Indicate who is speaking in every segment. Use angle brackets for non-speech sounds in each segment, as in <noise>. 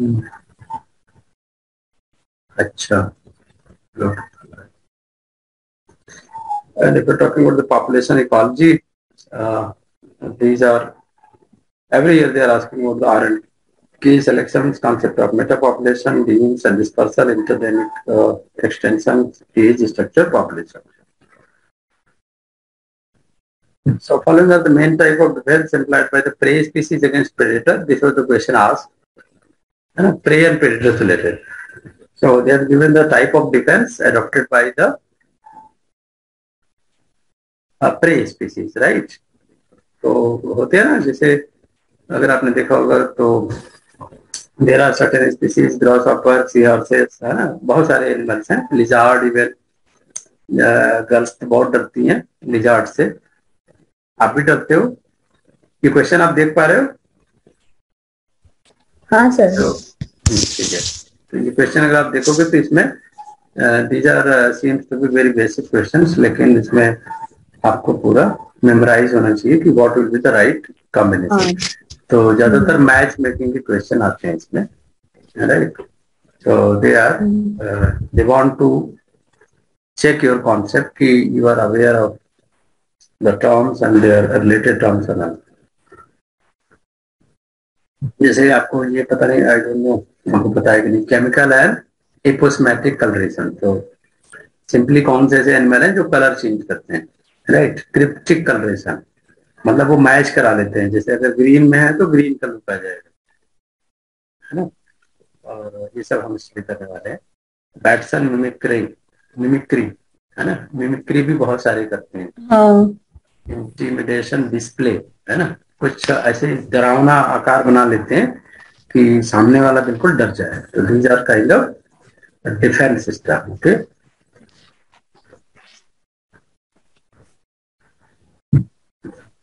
Speaker 1: Acha. And if we're talking about the population ecology, uh, these are every year they are asking about the RL key selections, concept of metapopulation, genes, and dispersal, intergenic uh, extension, age structure, population. So following are the main type of defense implied by the prey species against predator. This was the question asked. Uh, prey and predator related. So they have given the type of defense adopted by the prey species right तो होते हैं ना जैसे अगर आपने देखा होगा तो there are certain species grasshopper sea horses है ना? बहुत सारे एनिमल्स हैं लिजार्ड इवन गर्ल्स तो बहुत डरती हैं लिजार्ड से। आप भी डरते हो? ये क्वेश्चन आप देख पा रहे हो?
Speaker 2: हाँ सर।
Speaker 1: तो ठीक है। तो ये क्वेश्चन अगर आप देखोगे तो इसमें these are seems to be very basic questions लेकिन इसमें आपको पूरा मेमोराइज होना चाहिए कि what will be the right combination तो ज़्यादातर मैच मेकिंग के क्वेश्चन आते हैं इसमें राइट तो they are they they to check your concept ki you are aware of the terms and their related terms and all जैसे आपको ये पता नहीं आई डोंट नो आपको पता है कि नहीं। केमिकल एंड एपोस्मेटिक कलरेशन तो सिंपली कौन से ऐसे एनिमल हैं जो कलर चेंज करते हैं राइट क्रिप्टिक कलरेशन मतलब वो मैच करा लेते हैं। जैसे अगर ग्रीन में है तो ग्रीन कलर पाया जाएगा है ना? और ये सब हम स्टडी करने वाले हैं। बैटसन मिमिक्री मिमिक्री है ना? मिमिक्री भी बहुत सारे करते हैं। इंटीमिडेशन हाँ। डिस्प्ले है ना? कुछ ऐसे डरावना आकार बना लेते हैं कि सामने वाला बिल्कुल डर जाए। तो these are kind of defence system okay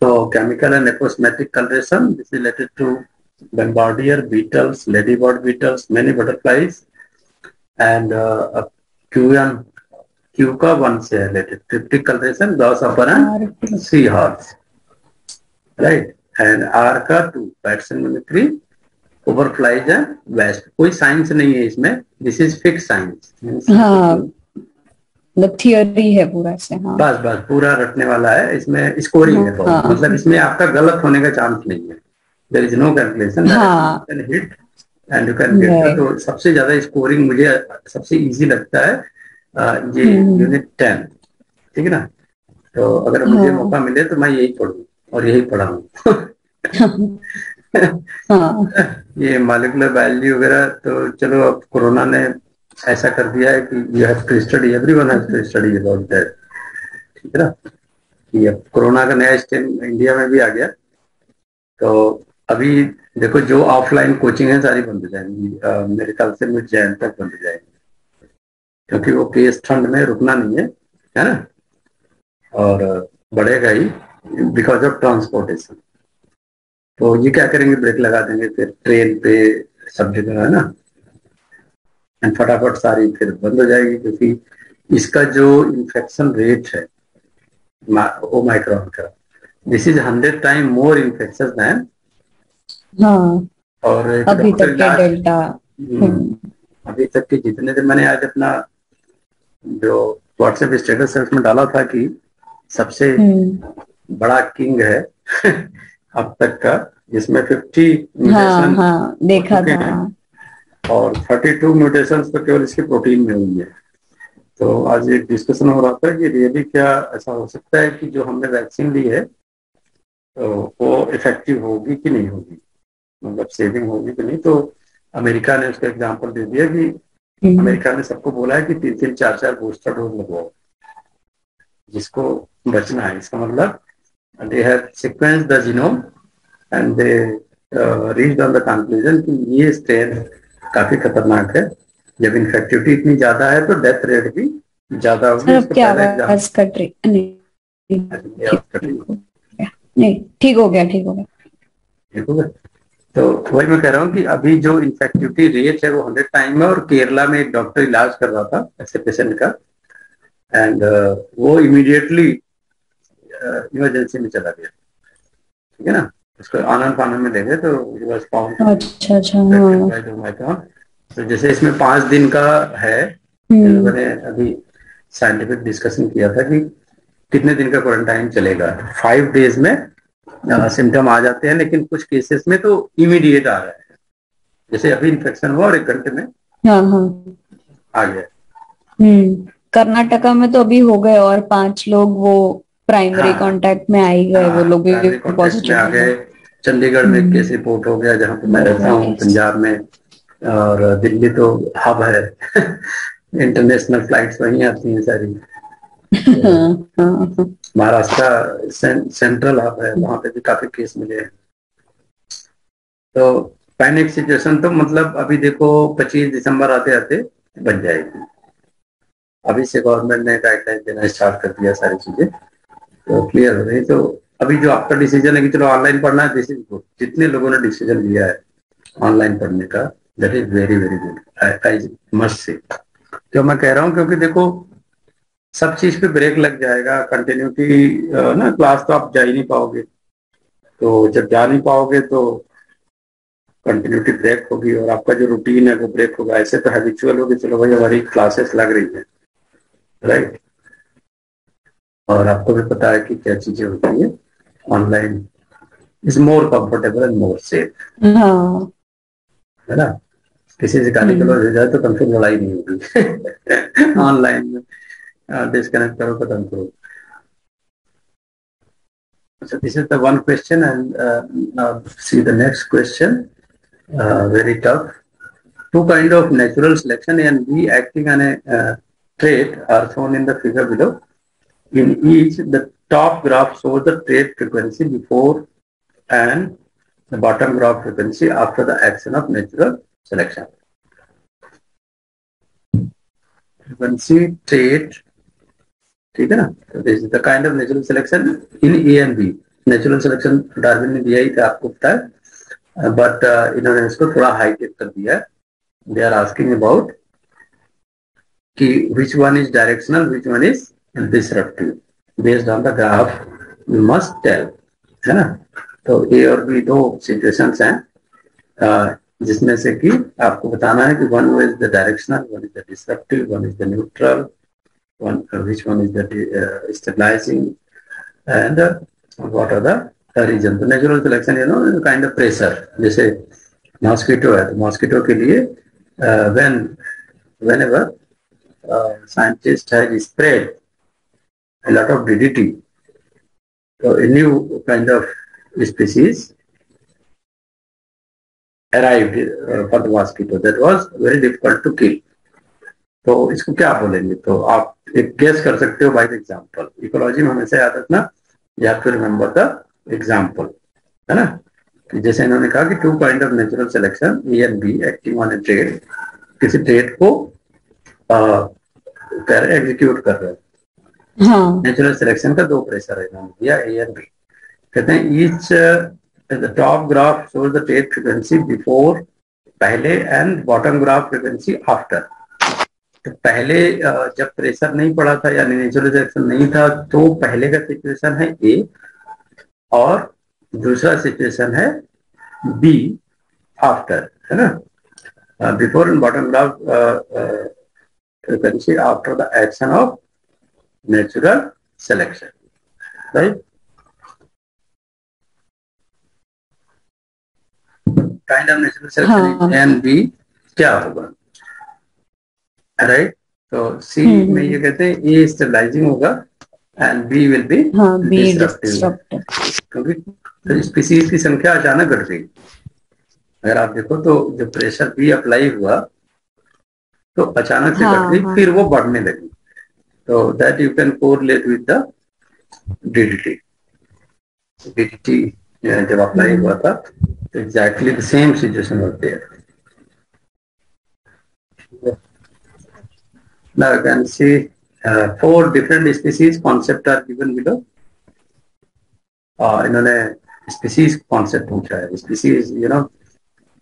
Speaker 1: तो chemical and aposematic coloration this related to bombardier beetles ladybird beetles many butterflies and QM क्यू का वन से रिलेटेड क्रिप्टिक कलरेशन दस अपर and sea horse right And आर का टू and mimicry, overflies and wasp. कोई science नहीं है इसमें. This is fixed science.
Speaker 2: हाँ. मतलब थियोरी है पूरा से हाँ
Speaker 1: बस बस पूरा रटने वाला है इसमें स्कोरिंग है हाँ, मतलब इसमें आपका गलत होने का चांस नहीं है there is no calculation hit and you can get तो सबसे ज़्यादा स्कोरिंग मुझे सबसे इजी लगता है ये यूनिट हम्म। टेन ठीक है ना तो अगर मुझे हाँ। मौका मिले तो मैं यही पढ़ू और यही पढ़ाऊँ हाँ। ये मालिकुलर बायोलॉजी वगैरह तो चलो अब कोरोना ने ऐसा कर दिया है कि you have to study everyone has to study about that ठीक है ना? कि अब कोरोना का नया स्टेम इंडिया में भी आ गया। तो अभी देखो जो ऑफलाइन कोचिंग है सारी बंद हो जाएँगी। मेरे ख्याल से मिड जैन तक बंद हो जाएँगी। क्योंकि वो केस ठंड में रुकना नहीं है है ना? और बढ़ेगा ही। बिकॉज़ ऑफ़ ट्रांसपोर्टेशन तो ये क्या करेंगे ब्रेक लगा देंगे फिर ट्रेन पे सब जगह है ना एंड फटाफट सारी फिर बंद हो जाएगी क्योंकि इसका जो इन्फेक्शन रेट है ओ माइक्रॉन का this is hundred time more infection than और
Speaker 2: अभी तक के डेल्टा हम्म।
Speaker 1: हम्म। अभी तक के जितने दिन मैंने आज अपना जो व्हाट्सएप स्टेटस है उसमें डाला था कि सबसे हम्म। बड़ा किंग है <laughs> अब तक का जिसमें फिफ्टी
Speaker 2: हाँ, हाँ, देखा था।
Speaker 1: और 32 म्यूटेशन तो केवल इसके प्रोटीन में हुई है। तो आज एक डिस्कशन हो रहा था कि रियली क्या ऐसा हो सकता है कि जो हमने वैक्सीन ली है तो वो इफ़ेक्टिव होगी कि नहीं होगी? मतलब सेविंग होगी कि नहीं? तो अमेरिका ने उसका एग्ज़ाम्पल दे दिया कि हम्म। अमेरिका ने सबको बोला है कि तीन तीन चार चार बूस्टर डोज लगवाओ जिसको बचना है। इसका मतलब they have sequence the genome and they reach on the conclusion कि ये स्ट्रेन काफ़ी खतरनाक है। जब इन्फेक्टिविटी इतनी ज़्यादा है तो डेथ रेट भी ज़्यादा होगी
Speaker 2: नहीं। ठीक हो गया। ठीक हो गया
Speaker 1: ठीक हो गया। तो वही मैं कह रहा हूँ कि अभी जो इन्फेक्टिविटी रेट है वो हंड्रेड टाइम है और केरला में एक डॉक्टर इलाज कर रहा था ऐसे पेशेंट का। एंड uh, वो इमीडिएटली इमरजेंसी में चला गया ठीक है ना? उसको आनंद फानंद में देखे तो
Speaker 2: अच्छा अच्छा हाँ।
Speaker 1: तो जैसे इसमें पाँच दिन का है हम्म। मैंने अभी साइंटिफिक डिस्कशन किया था कि कितने दिन का क्वारंटाइन चलेगा। फाइव डेज़ में सिम्टम आ जाते हैं लेकिन कुछ केसेस में तो इमीडिएट आ रहा है। जैसे अभी इन्फेक्शन हुआ और एक घंटे में हाँ हाँ। आ गया।
Speaker 2: हम्म। कर्नाटका में तो अभी हो गए और पाँच लोग वो प्राइमरी हाँ, कांटेक्ट में आई गए हाँ, वो लोग भी
Speaker 1: पॉजिटिव आ गए। चंडीगढ़ में केस रिपोर्ट हो गया जहाँ पे मैं रहता हूँ पंजाब में और दिल्ली तो हब है। इंटरनेशनल फ्लाइट्स वहीं आती हैं सारी। महाराष्ट्र सेंट्रल हब है वहाँ पे भी काफ़ी केस मिले हैं। तो पैनिक सिचुएशन तो मतलब अभी देखो 25 दिसंबर आते आते बन जाएगी। अभी से गवर्नमेंट ने गाइडलाइन देना स्टार्ट कर दिया सारी चीज़ें। क्लियर हो रही तो अभी जो आपका डिसीज़न है कि चलो ऑनलाइन पढ़ना है दिस इज़ गुड जितने लोगों ने डिसीज़न लिया है ऑनलाइन पढ़ने का that is very very good I must say क्यों मैं कह रहा हूँ, क्योंकि देखो, सब चीज़ पे ब्रेक लग जाएगा। कंटिन्यूटी ना क्लास तो आप जा ही नहीं पाओगे। तो जब जा नहीं पाओगे तो कंटिन्यूटी ब्रेक होगी और आपका जो रूटीन है वो ब्रेक होगा। ऐसे तो हैबिचुअल होगी चलो भाई, हमारी क्लासेस लग रही है। राइट और आपको भी पता है कि क्या चीज़ें होती है online is more comfortable and more safe है ना किसी से गाली गलौज हो जाए तो कम से कम लड़ाई नहीं होगी ऑनलाइन में डिस्कनेक्ट करो खत्म करो So this is the one question and uh, now see the next question. Uh, very tough. Two kind of natural selection and B acting on a uh, trait are shown in the figure below. In each, the top graph shows the trait frequency before and the bottom graph frequency after the action of natural selection. Frequency trait ठीक है ना this is the kind of natural selection in A and B natural selection Darwin ने दिया ही था आपको पता है but uh, इन्होंने इसको थोड़ा हाईटेक कर दिया है दे आर आस्किंग अबाउट कि which one is directional which one is disruptive based on the graph must tell है ना? तो ए और बी दो सिचुएशन हैं जिसमें से कि आपको बताना है कि one is the directional one is the disruptive one is the neutral one is the uh, stabilizing and uh, what are the region? तो natural selection you know kind of pressure जैसे मॉस्किटो है तो mosquito के लिए when uh, scientist has spread a lot of DDT, so a new kind of species arrived uh, for the mosquito that was very difficult to kill. तो इसको क्या बोलेंगे? तो आप एक गेस कर सकते हो बाई द एग्ज़ाम्पल इकोलॉजी में हमेशा याद रखना you to remember the example है ना? कि जैसे इन्होंने कहा कि two kind of natural selection A and B acting on a trait किसी ट्रेड को एग्जीक्यूट कर रहे हैं। नेचुरल सिलेक्शन का दो प्रेशर है दिया ए एंड बी कहते हैं each the top graph shows the trait frequency before पहले and bottom graph frequency after तो पहले जब प्रेशर नहीं पड़ा था, यानी नेचुरल सिलेक्शन नहीं था तो पहले का सिचुएशन है ए और दूसरा सिचुएशन है बी आफ्टर है ना? Before and bottom graph frequency after the action of natural selection right kind of natural selection and B क्या होगा? राइट तो सी हम्म, में ये। कहते हैं ए स्टेबलाइजिंग होगा एंड बी विल बी क्योंकि तो स्पीसीज की संख्या अचानक घट गई। अगर आप देखो तो जब प्रेशर बी अप्लाई हुआ तो अचानक से घट हाँ, गई हाँ. फिर वो बढ़ने लगी। तो that you can correlate with the DDT DDT जब अप्लाई। हुआ था तो एग्जैक्टली द सेम सिचुएशन होती है Now you can see uh, four different species concept are given below. Uh, इन्होंने स्पीसीज कॉन्सेप्ट पूछा है स्पीसीज यू नो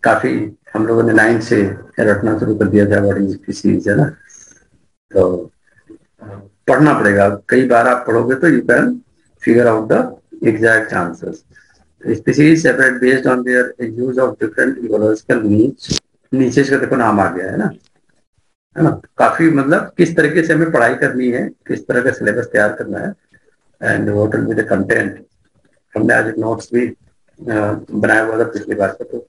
Speaker 1: काफ़ी हम लोगों ने नाइन से रटना शुरू कर दिया था व्हाट स्पीसीज है ना तो पढ़ना पड़ेगा। कई बार आप पढ़ोगे तो you can figure out the exact answers species separate based on their use of different ecological niche नीचे का देखो नाम आ गया, है ना? है ना? काफ़ी मतलब किस तरीके से हमें पढ़ाई करनी है, किस तरह का सिलेबस तैयार करना है and what will be the content हमने आज नोट्स भी बनाया हुआ था पिछली बार का तो।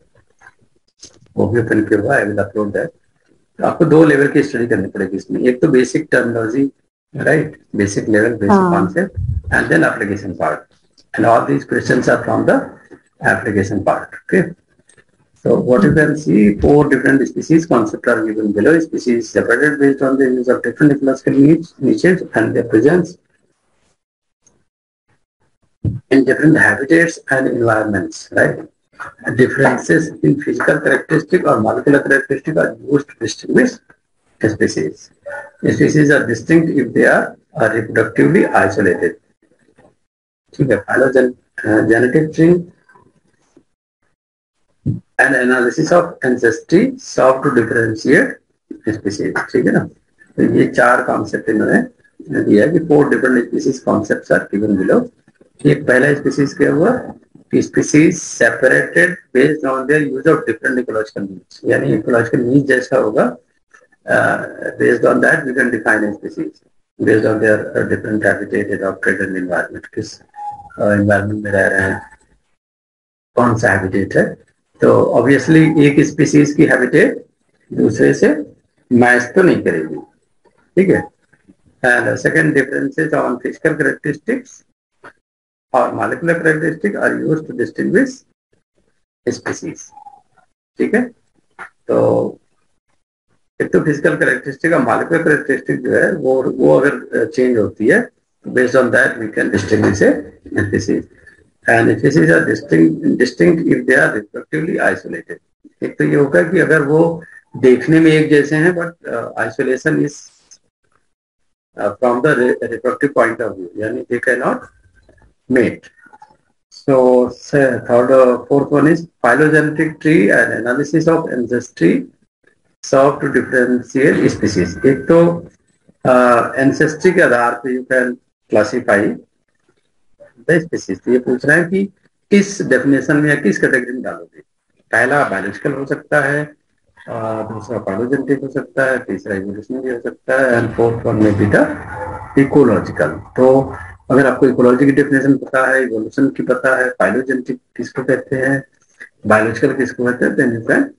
Speaker 1: वो भी ओपन किया हुआ विल अपलोड दैट आपको दो लेवल की स्टडी करनी पड़ेगी इसमें। एक तो basic terminology right? Basic level, basic ah. concept, and then application part. And all these questions are from the application part, okay? So what you can see, four different species concepts are given below. Species separated based on the use of different ecological needs, niches and their presence in different habitats and environments, right? Differences in physical characteristic or molecular characteristic are used to distinguish species. Species are distinct if they are, are reproductively isolated. ठीक है phylogenetic tree and analysis of ancestry solve to differentiate species ठीक है ना तो ये चार concept इन्होंने दिया कि four different species concepts are given below एक पहला स्पीसीज क्या हुआ कि species separated based on their use of different ecological needs यानी इकोलॉजिकल नीड जैसा होगा based on that we can define species based on their different habitat adopted and environment किस environment में रह रहे हैं, कौन सा हैबिटेट है? तो ऑब्वियसली एक स्पीसीज की हैबिटेट दूसरे से मैच तो नहीं करेगी। ठीक है? And second differences on physical characteristics और molecular characteristic are use to distinguish species ठीक है? तो एक तो फ़िज़िकल करेक्टरिस्टिक और मालिकल करेक्टरिस्टिक जो है, वो वो अगर चेंज होती है तो based on that we can distinguish distinguish if they are respectively isolated एक तो ये होगा कि अगर वो देखने में एक जैसे हैं but isolation is from the reproductive point of view यानी they can not mate so third fourth one is phylogenetic tree and analysis of ancestry serve to differentiate species. एक तो एंसेस्ट्री के आधार पे you can classify the species ये पूछ रहे हैं कि किस डेफिनेशन में या किस कैटेगरी में डालोगे? पहला बायोलॉजिकल हो सकता है दूसरा पाइलोजेंटिक हो सकता है, तीसरा इवोल्यूशनरी हो सकता है एंड फोर्थ वन में भी इकोलॉजिकल तो अगर आपको इकोलॉजी की डेफिनेशन पता है इवोल्यूशन की पता है पाइलोजेंटिक किसको कहते हैं बायोलॉजिकल किसको कहते हैं then you can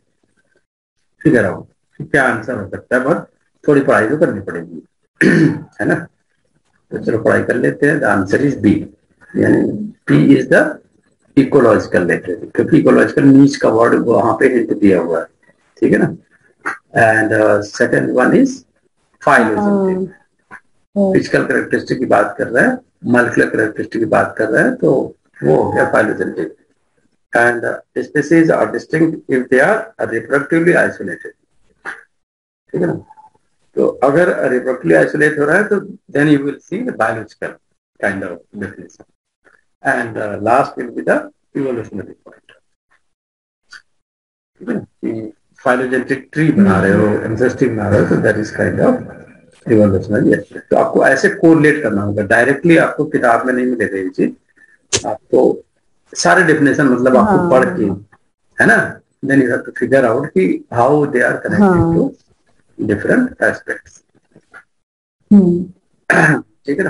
Speaker 1: figure out क्या आंसर हो सकता है? बट थोड़ी पढ़ाई तो करनी पड़ेगी। <clears throat> है ना? तो चलो पढ़ाई कर लेते हैं। द आंसर इज़ बी यानी P is the ecological letter क्योंकि इकोलॉजिकल नीच का वर्ड वहाँ पे हिंट दिया हुआ है। ठीक है ना? And second one is phylogenetic physical characteristic की बात कर रहे हैं। मल्कुलर करेक्टरिस्टिक की बात कर रहे हैं। तो वो हो गया phylogenetic and species are distinct if they are reproductively isolated ठीक है ना? तो अगर रिप्रोडक्टिवली आइसोलेट हो रहा है तो then you will see the biological kind of definition and last will be the evolutionary point ठीक है फाइलोजेनेटिक ट्री बना रहे हो एंसेस्ट्री बना रहे हो तो that is kind of evolutionary तो आपको ऐसे कोरिलेट करना होगा. डायरेक्टली आपको किताब में नहीं मिलेगा ये चीज़. आपको सारे डेफिनेशन मतलब आपको हाँ। पढ़ के है ना? Then you have to figure out कि how they are connected to different aspects ठीक है ना?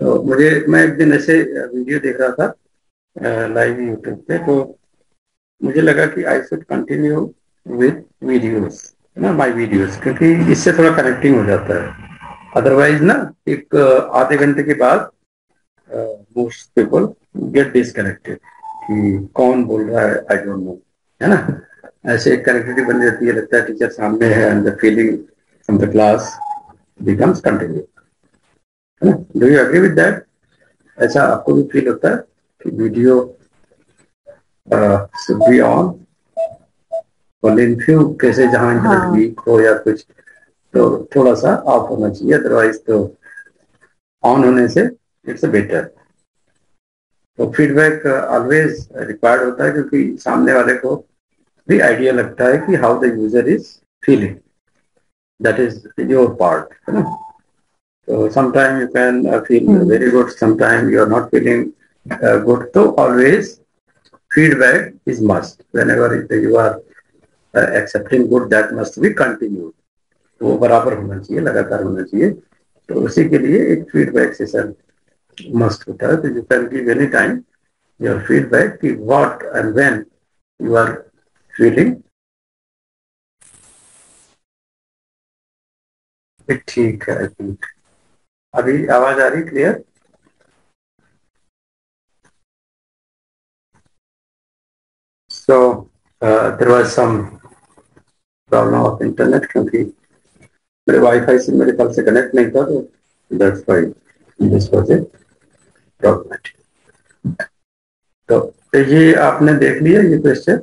Speaker 1: तो मुझे मैं एक दिन ऐसे वीडियो देख रहा था लाइव यूट्यूब पे तो मुझे लगा कि I should continue with videos ना माय वीडियोस क्योंकि इससे थोड़ा कनेक्टिंग हो जाता है। अदरवाइज़ ना एक आधे घंटे के बाद मोस्ट पीपल गेट डिसकनेक्टेड कि कौन बोल रहा है आई डोंट नो है ना? ऐसे एक कनेक्टिविटी बन जाती है लगता है टीचर सामने है and the feeling from the class becomes continue है ना? Do you agree with that ऐसा आपको भी फील होता है कि वीडियो शुड बी ऑन और फ्यू कैसे जहाँ इंटरनेट वीक हो या कुछ तो थोड़ा सा ऑफ़ होना चाहिए अदरवाइज़ तो ऑन होने से इट्स अ बेटर तो फीडबैक ऑलवेज रिक्वायर्ड होता है क्योंकि सामने वाले को भी आइडिया लगता है कि how the user is feeling that is your part है ना तो sometime you can feel very good sometime you are not feeling good तो always feedback is must. Whenever you are uh, accepting good, that must be continued. वो बराबर होना चाहिए लगातार होना चाहिए। तो उसी के लिए एक फीडबैक सेशन मस्ट होता है। तो you can give any time your feedback कि what and when you are feeling ठीक है आई थिंक अभी आवाज़ आ रही clear so uh, there was some problem of internet क्योंकि मेरे वाईफाई से मेरे ख्याल से कनेक्ट नहीं था तो that's why this was a problematic तो ये आपने देख लिया ये question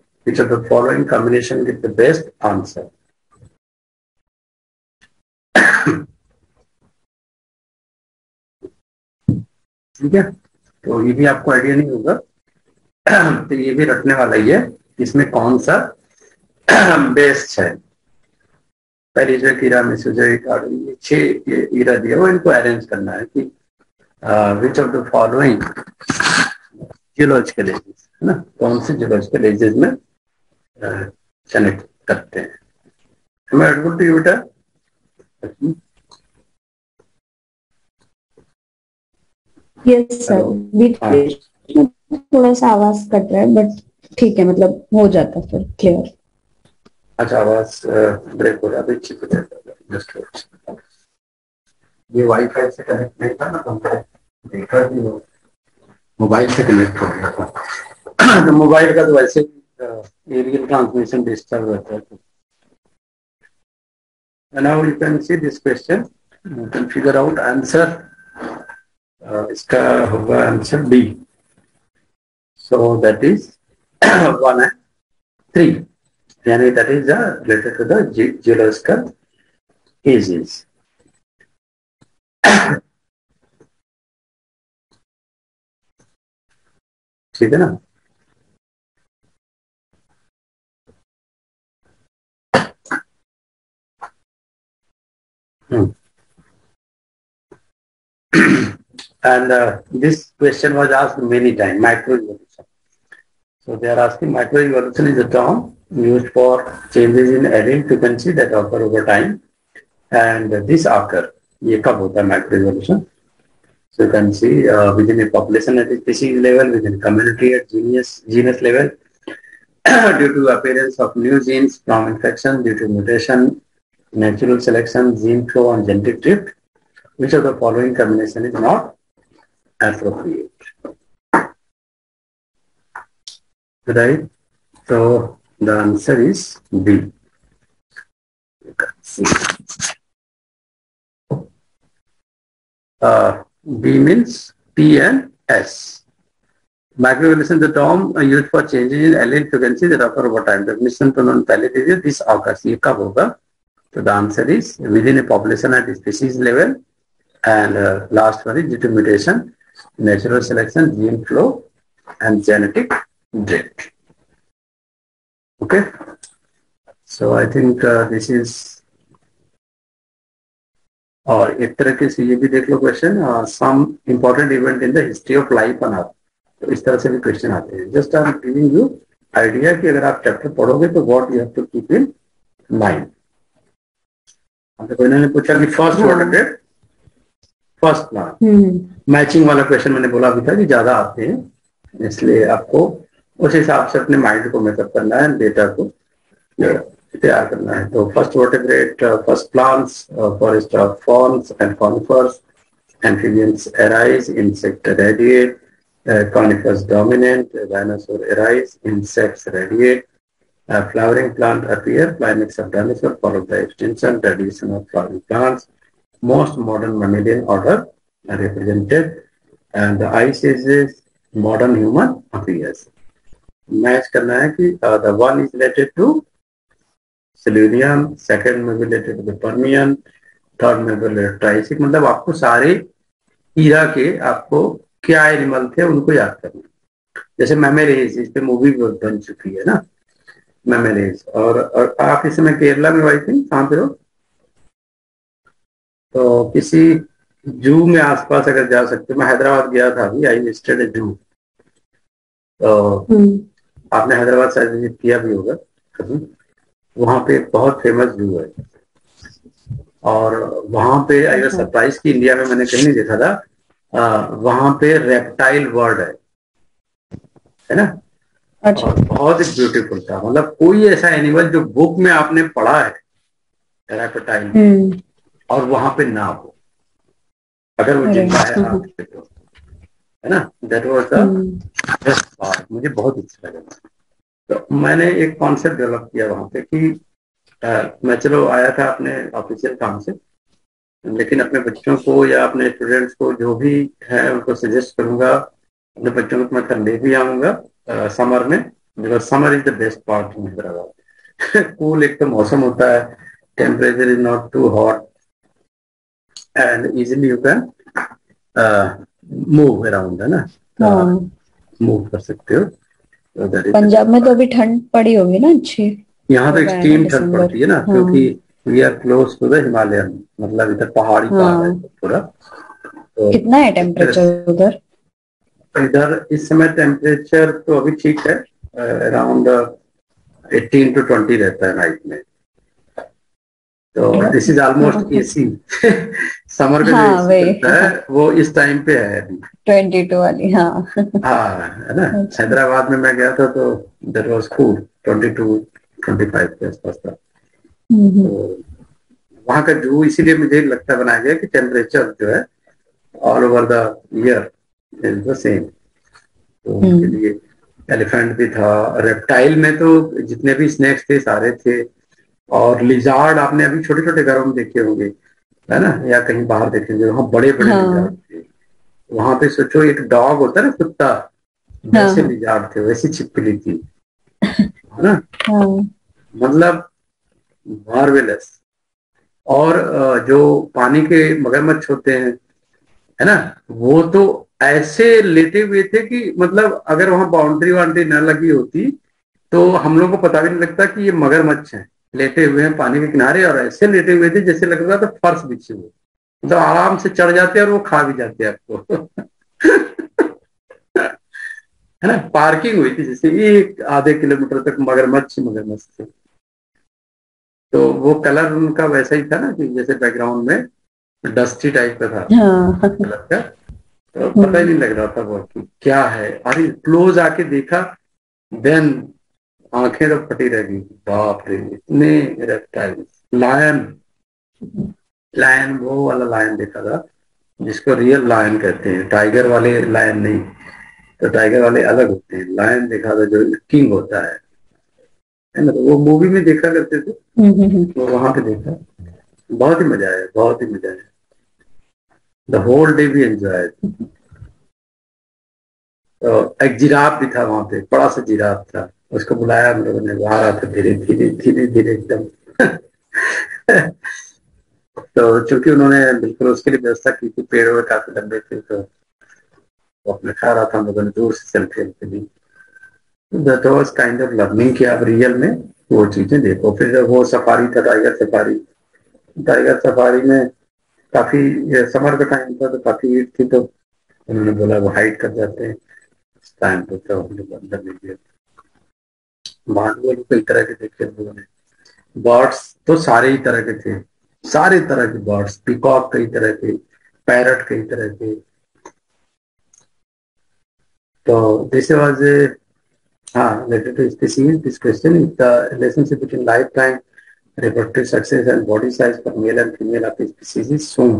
Speaker 1: which of the following combination give the best answer? ठीक है? तो ये भी आपको आइडिया नहीं होगा। तो ये भी रखने वाला ही है इसमें कौन सा बेस्ट है। पहली जो कीरा में से जो एक छह ईरा दिया वो इनको अरेंज करना है कि which of the following geological ages है ना? कौन से जियोलॉजिकल एजेस में कनेक्ट करते हैं। मैं एडवुड टू बेटा?
Speaker 2: यस सर बीच में थोड़ा सा आवाज़ कट रहा है बट ठीक है मतलब हो जाता फिर क्लियर
Speaker 1: अच्छा आवाज़ ब्रेक हो रहा है अच्छी जस्ट ये वाईफाई से कनेक्ट नहीं था ना तो देखा भी हो मोबाइल से कनेक्ट हो गया था। तो मोबाइल का तो वैसे एरियल ट्रांसमिशन डिस्टर्ब रहता है And now you can see this question. You can figure out answer. Uh, इसका होगा answer D so that is one and three यानी that is related to the geological ages ठीक है ना Hmm. and uh, this question was asked many times, microevolution. So they are asking microevolution is a term used for changes in allele frequency that occur over time. And this occur, ये कब होता है microevolution? So you can see uh, within a population at a species level, within community at genus, genus level, <clears throat> due to appearance of new genes from infection, due to mutation, natural selection, gene flow, and genetic drift, which of the following combination is not appropriate? Right? So the answer is B. You can see. Uh, B means P and S. Microevolution is the term used for changes in allele frequency that occur over time. The mission to known palette is this occurs. ये कब होगा? So the answer is within a population at a species level and uh, last one is due to mutation, natural selection, gene flow and genetic drift. Okay. So I think uh, this is और एक तरह से ये भी देख लो question some important event in the history of life on earth तो इस तरह से भी क्वेश्चन आते हैं just I am giving you idea कि अगर आप चैप्टर पढ़ोगे तो what you have to keep in mind हमसे कोई ने पूछा कि first word date first plan matching वाला क्वेश्चन मैंने बोला भी था कि ज़्यादा आते हैं इसलिए आपको उस हिसाब से अपने माइंड को मेकअप करना है डेटा को तैयार करना है। तो first vertebrate first plants forest of forms and conifers amphibians arise insect radiate uh, conifers dominant dinosaur arise insects radiate uh, flowering plant appear climax of dinosaur followed by extinction tradition of flowering plants most modern mammalian order are represented and the ice ages modern human appears match करना है कि the one is related to Silurian second में related to Permian third में related Triassic मतलब आपको सारे ईरा के आपको क्या एनिमल थे उनको याद करना जैसे मेमोरीज इस पे मूवी बन चुकी है ना मेमोरीज और, और आप इस समय केरला में आई थिंक कहाँ पे हो? तो किसी जू में आसपास अगर जा सकते मैं हैदराबाद गया था अभी आई विजिटेड जू तो हम्म। आपने हैदराबाद शायद विज़िट किया भी होगा कभी। वहाँ पे बहुत फ़ेमस जू है। और वहाँ पे आई वॉज़ सरप्राइज़ की इंडिया में मैंने कहीं नहीं देखा था। आ, वहाँ पे रेप्टाइल वर्ड है। है ना? अच्छा। और बहुत ही ब्यूटीफुल था। मतलब कोई ऐसा एनिमल जो बुक में आपने पढ़ा है रेप्टाइल हम्म। और वहाँ पे ना हो अगर वो ज़िंदा है आपके तो है ना? दैट वाज पार्ट मुझे बहुत अच्छा लगा। तो मैंने एक कॉन्सेप्ट डेवलप किया वहाँ पे कि आ, मैं चलो आया था अपने ऑफिशियल काम से लेकिन अपने बच्चों को या अपने स्टूडेंट्स को जो भी है उनको सजेस्ट करूँगा। अपने बच्चों को मैं कर ले भी आऊँगा। समर में because summer is the best part in Hyderabad cool एक तो मौसम होता है temperature is not too hot and easily you can move around है ना? मूव हाँ। कर सकते हो।
Speaker 2: पंजाब में तो अभी ठंड पड़ी होगी ना अच्छी।
Speaker 1: यहाँ तो एक्सट्रीम ठंड पड़ती है ना हाँ. क्योंकि we are close to the Himalayan मतलब इधर पहाड़ी हाँ. है। पूरा।
Speaker 2: तो कितना है टेम्परेचर उधर?
Speaker 1: इधर इस समय टेम्परेचर तो अभी ठीक है अराउंड एटीन टू ट्वेंटी रहता है नाइट में। तो this is almost AC summer का हाँ, है वो इस टाइम पे है
Speaker 2: ट्वेंटी टू वाली हाँ।
Speaker 1: हाँ है ना? अच्छा। हैदराबाद में मैं गया था तो there was cool twenty two twenty five के आसपास था। हम्म। तो वहाँ का जू इसीलिए मुझे लगता बनाया गया कि टेम्परेचर जो है all over the year is the same तो उनके हम्म। लिए एलिफेंट भी था। रेप्टाइल में तो जितने भी स्नेक्स थे सारे थे। और लिजार्ड आपने अभी छोटे छोटे घरों में देखे होंगे है ना? या कहीं बाहर देखेंगे वहाँ बड़े बड़े हाँ। लिजार्ड थे। वहाँ पे सोचो एक डॉग होता है ना कुत्ता। वैसे हाँ। लिजार्ड थे वैसी छिपकली थी। है ना? हाँ। मतलब मार्वेलस और जो पानी के मगरमच्छ होते हैं है ना? वो तो ऐसे लेटे हुए थे कि मतलब अगर वहाँ बाउंड्री वाउंड्री न लगी होती तो हम लोग को पता भी नहीं लगता कि ये मगरमच्छ है। लेटे हुए हैं पानी के किनारे और ऐसे लेटे हुए थे जैसे लग रहा था फर्श बिछे हुए। मतलब आराम से चढ़ जाते हैं और वो खा भी जाते हैं आपको। <laughs> है ना? पार्किंग हुई थी जैसे एक आधे किलोमीटर तक मगरमच्छ मगरमच्छ थे। तो वो कलर उनका वैसा ही था ना कि जैसे बैकग्राउंड में डस्टी टाइप का था। हाँ। कलर का। तो पता ही नहीं लग रहा था वो कि क्या है। अरे क्लोज आके देखा देन आँखें तो फटी रह गई। बाप रे इतने रेप्टाइल्स लायन लायन वो वाला लायन देखा था जिसको रियल लायन कहते हैं। टाइगर वाले लायन नहीं तो टाइगर वाले अलग होते हैं। लायन देखा था जो किंग होता है। है ना तो वो मूवी में देखा करते थे तो वहाँ पे देखा। बहुत ही मज़ा आया बहुत ही मज़ा आया। द होल डे भी एंजॉय तो एक जिराफ भी था वहाँ पे, बड़ा सा जिराफ था। उसको बुलाया, हम लोगों ने आ रहा था धीरे धीरे धीरे धीरे एकदम। <laughs> तो चूँकि उन्होंने बिल्कुल उसके लिए व्यवस्था की थी, पेड़ में काफ़ी लंबे थे तो वो अपने खा रहा था, हम लोगों ने दूर से सेल्फी के लिए that was kind of learning कि आप रियल में वो चीज़ें देखो। फिर वो सफारी था टाइगर सफारी टाइगर सफारी में काफ़ी समर का टाइम था तो काफ़ी हीट थी तो उन्होंने बोला वो हाइट कर जाते हैं। टाइम पे तो हम लोग अंदर नहीं गए भांडवल कई तरह के देखे लोगों ने। बर्ड्स तो सारे ही तरह के थे। सारे तरह के बर्ड्स पिकॉक कई तरह के पैरट कई तरह के। तो दिस वाज हाँ related to species this question is the relationship between lifetime reproductive success and body size for male and female of species is shown.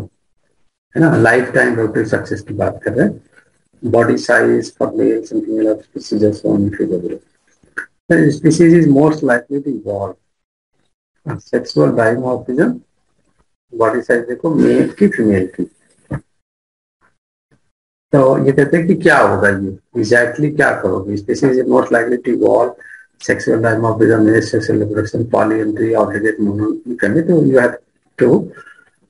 Speaker 1: है ना? लाइफ टाइम reproductive सक्सेस की बात कर रहे हैं। Body size for males and female of species are shown figure species is most likely to evolve. Sexual dimorphism body size देखो male की female की। तो ये कहते हैं कि क्या होगा ये? एग्जैक्टली exactly क्या करोगे? Species is most likely to evolve sexual dimorphism is sexual reproduction polyandry obligate monogamy तो you have to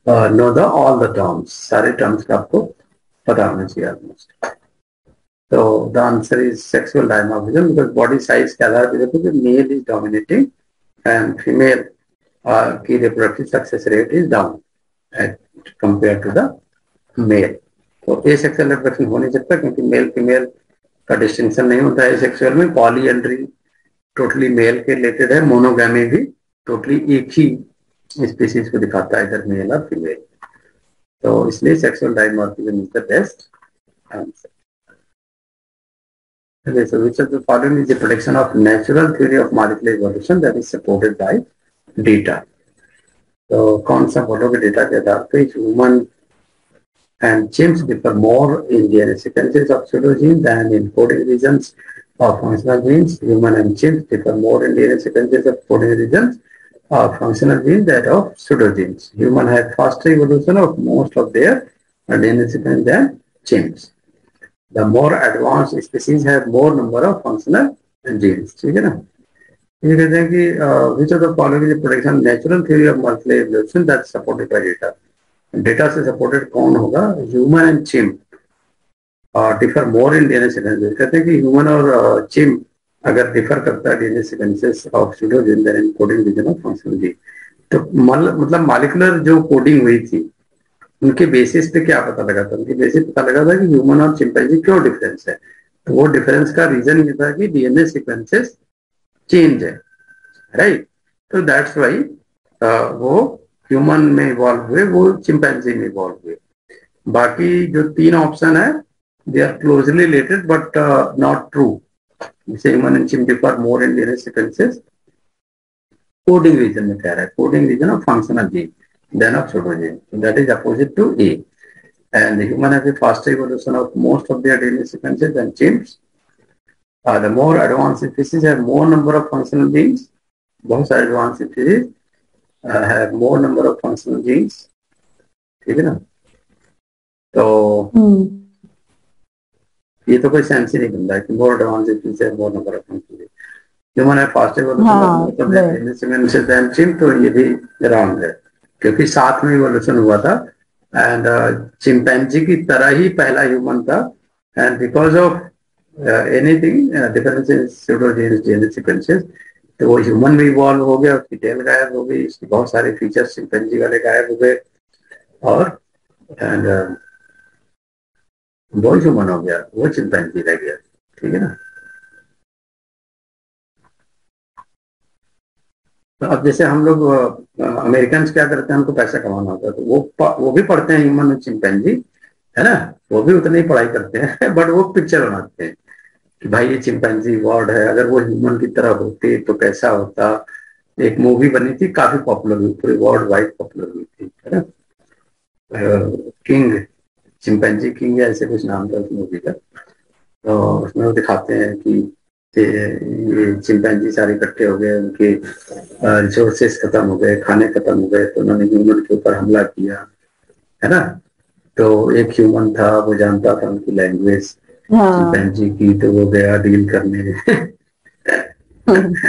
Speaker 1: uh, know the all the terms सारे terms का आपको पता होना चाहिए almost so the answer is sexual dimorphism because body size के आधार पर देखो कि male is dominating and female uh, की reproductive success rate is down at, compared to the male तो ए सेक्सुअल रिप्रोडक्शन हो नहीं सकता क्योंकि मेल फीमेल का डिस्टिंक्शन नहीं होता है सेक्सुअल में पॉलीएंड्री टोटली मेल के रिलेटेड है मोनोगैमी भी टोटली एक ही स्पीसीज को दिखाता है इधर मेल और फीमेल तो इसलिए sexual dimorphism is the best answer Okay, so which of the following is the prediction of natural theory of molecular evolution that is supported by data? तो कौन सा बोलोगे डेटा के आधार पे human and chimps differ more in DNA sequences of pseudogenes than in coding regions of functional genes. Human and chimps differ more in DNA sequences of coding regions of functional genes than of pseudogenes. Human had faster evolution of most of their DNA sequences than chimps. The more advanced species have more number of functional genes. ठीक है ना ये कहते हैं कि which of the following production natural theory of multiple evolution that supported by data data से supported कौन होगा human and chimp differ more in DNA sequences कहते हैं कि ह्यूमन और चिम uh, अगर डिफर करता है DNA sequences of pseudogene then coding region of functional gene तो मतलब मालिकुलर जो कोडिंग हुई थी उनके बेसिस पे क्या पता लगा था? उनके बेसिस पता लगा था कि ह्यूमन और चिंपैंजी क्यों डिफरेंस है? तो वो डिफरेंस का रीजन ये था कि डीएनए सीक्वेंसेस चेंज है राइट तो दैट्स वाई वो ह्यूमन में इवॉल्व हुए वो चिंपैंजी में इवॉल्व हुए। बाकी जो तीन ऑप्शन है They are closely related but not true जैसे human and chimp differ more in DNA sequences coding region में कह रहा है coding region of functional gene then of pseudogen that is opposite to A and the human has a faster evolution of most of their DNA sequences than chimps uh, the more advanced species have more number of functional genes बहुत सारे advanced species uh, have more number of functional genes ठीक है ना तो hmm. ये तो कोई sense ही नहीं बनता कि more advance is more number of gene human है फास्टर इवोल्यूशन देन चिम तो ये भी रॉन्ग है। क्योंकि साथ में इवोल्यूशन हुआ था एंड चिंपैंजी की तरह ही पहला ह्यूमन था and because of anything difference in pseudogenes gene sequences तो वो ह्यूमन भी इवॉल्व हो गया उसकी टेल गायब हो गई इसके बहुत सारे फीचर्स चिंपैंजी वाले गायब हो गए और एंड वो ह्यूमन हो गया, वो चिंपैंजी रह गया, ठीक है ना? तो अब जैसे हम लोग अमेरिकन क्या करते हैं, हमको पैसा कमाना होता है तो वो वो भी पढ़ते हैं ह्यूमन चिंपैंजी है ना? वो भी उतनी ही पढ़ाई करते हैं, <laughs> बट वो पिक्चर बनाते हैं कि भाई ये चिंपैंजी वर्ड है, अगर वो ह्यूमन की तरह होते तो कैसा होता? एक मूवी बनी थी, काफ़ी पॉपुलर हुई, पूरी वर्ल्ड वाइड पॉपुलर हुई थी, है ना? किंग चिंपैंजी किंग या ऐसे कुछ नाम था उस मूवी का तो उसमें वो दिखाते हैं कि ये चिंपैंजी सारे इकट्ठे हो गए उनके रिसोर्सेस खत्म हो गए खाने खत्म हो गए तो उन्होंने ह्यूमन के ऊपर हमला किया है ना तो एक ह्यूमन था वो जानता था उनकी लैंग्वेज हाँ। की तो वो गया डील करने <laughs>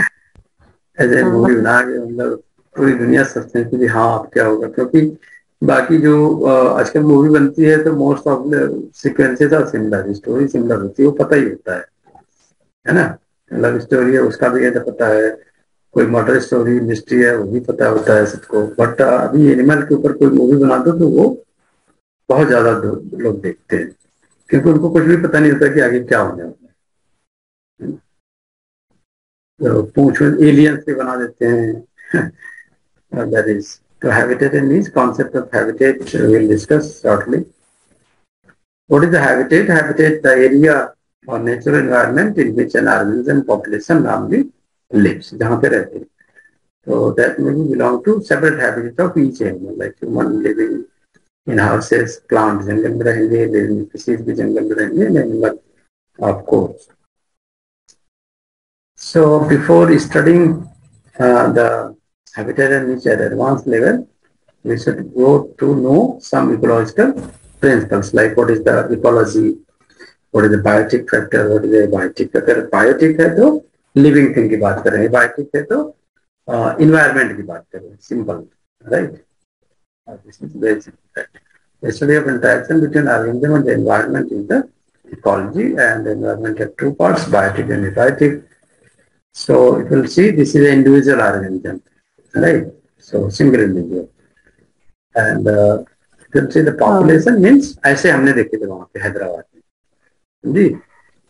Speaker 1: ऐसे मूवी हाँ। बना के मतलब पूरी दुनिया सोचते हैं कि हाँ आप क्या होगा क्योंकि बाकी जो आजकल मूवी बनती है तो most of sequences are similar story similar होती है, वो पता ही होता है। है ना? लव स्टोरी है, उसका भी ऐसा पता है। कोई मर्डर स्टोरी मिस्ट्री है, वो भी पता होता है सबको। बट अभी एनिमल के ऊपर कोई मूवी बना दो तो वो बहुत ज़्यादा लोग देखते हैं। क्योंकि उनको कुछ भी पता नहीं होता कि आगे क्या होने वाला है। तो पूछ एलियन से बना देते हैं। <laughs> That is तो habitat means concept of habitat will discuss shortly what is the habitat habitat the area और natural environment in which an organism population normally lives जहाँ पे रहते हैं तो that may be belong to separate habitat of each animal like human living in houses plant जंगल में रहेंगे living species भी जंगल में रहेंगे animal of course So before studying uh, the habitat and niche at advanced level, we should go to know some ecological principles like what is the ecology, what is the biotic factor, what is the biotic अगर biotic है तो living thing की बात कर रहे हैं biotic है तो uh, environment की बात कर रहे हैं simple right uh, this is simple the study of interaction between organism and the environment is the ecology and environment have two parts biotic and abiotic so if you see this is an individual organism right. So single individual and uh, you see the population हाँ. means ऐसे हमने देखे थे वहाँ पे हैदराबाद में। जी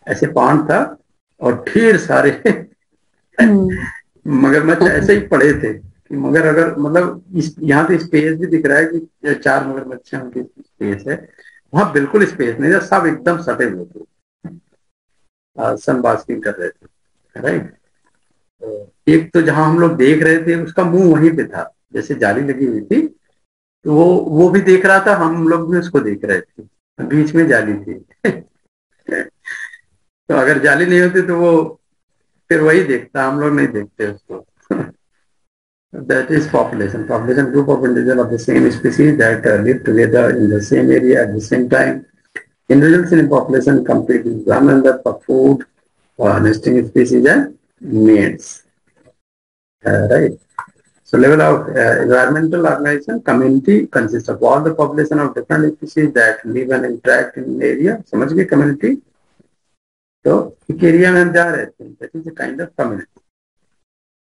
Speaker 1: ऐसे पान था और ढेर सारे मगरमच्छ ऐसे ही <laughs> पड़े थे कि मगर अगर मतलब इस यहाँ तो स्पेस भी दिख रहा है कि चार मगरमच्छ उनकी स्पेस है। वहाँ बिल्कुल स्पेस नहीं था सब एकदम सटे हुए थे। सन बास्किंग कर रहे थे। राइट तो एक तो जहाँ हम लोग देख रहे थे, उसका मुँह वहीं पे था, जैसे जाली लगी हुई थी तो वो वो भी देख रहा था, हम लोग भी उसको देख रहे थे तो बीच में जाली थी। <laughs> तो अगर जाली नहीं होती तो वो फिर वही देखता, हम लोग नहीं देखते उसको। That is population population group of individual of the same species that live together in the same area at the same time individuals in population complete examine for food for nesting species and mates right So level of uh, environmental organization community consists of all the population of different species that live and interact in an area. समझ गए community? तो एक area में हम जा रहे थे that is kind of community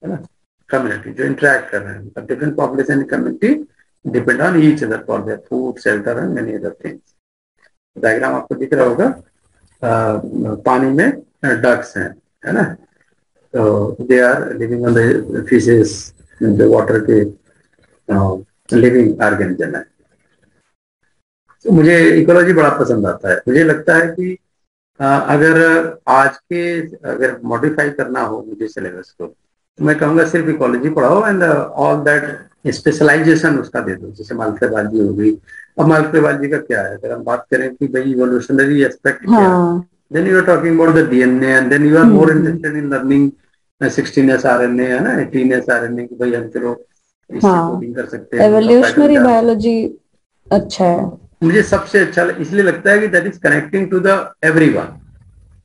Speaker 1: है ना कम्युनिटी जो इंटरेक्ट कर रहे हैं different population community depend on each other for their food shelter and many other things diagram आपको दिख रहा पानी में डक्स हैं है ना तो they are living on the fishes जो वाटर के लिविंग ऑर्गेनिज्म है। तो मुझे इकोलॉजी बड़ा पसंद आता है। मुझे लगता है कि आ, अगर आज के अगर मॉडिफाई करना हो मुझे सिलेबस को तो मैं कहूँगा सिर्फ़ इकोलॉजी पढ़ाओ एंड ऑल दैट स्पेशलाइजेशन उसका दे दो। जैसे मालखेबाजी हो गई। अब मालखेबाजी का क्या है? अगर हम बात करें कि भाई इवोल्यूशनरी एस्पेक्ट क्या है then you are talking about the DNA and then you are more interested in learning sixteen S R N A है ना eighteen S R N A की भाई हम चलो हाँ, कर सकते हैं एवोल्यूशनरी बायोलॉजी अच्छा है। मुझे सबसे अच्छा इसलिए लगता है कि that is connecting to the every one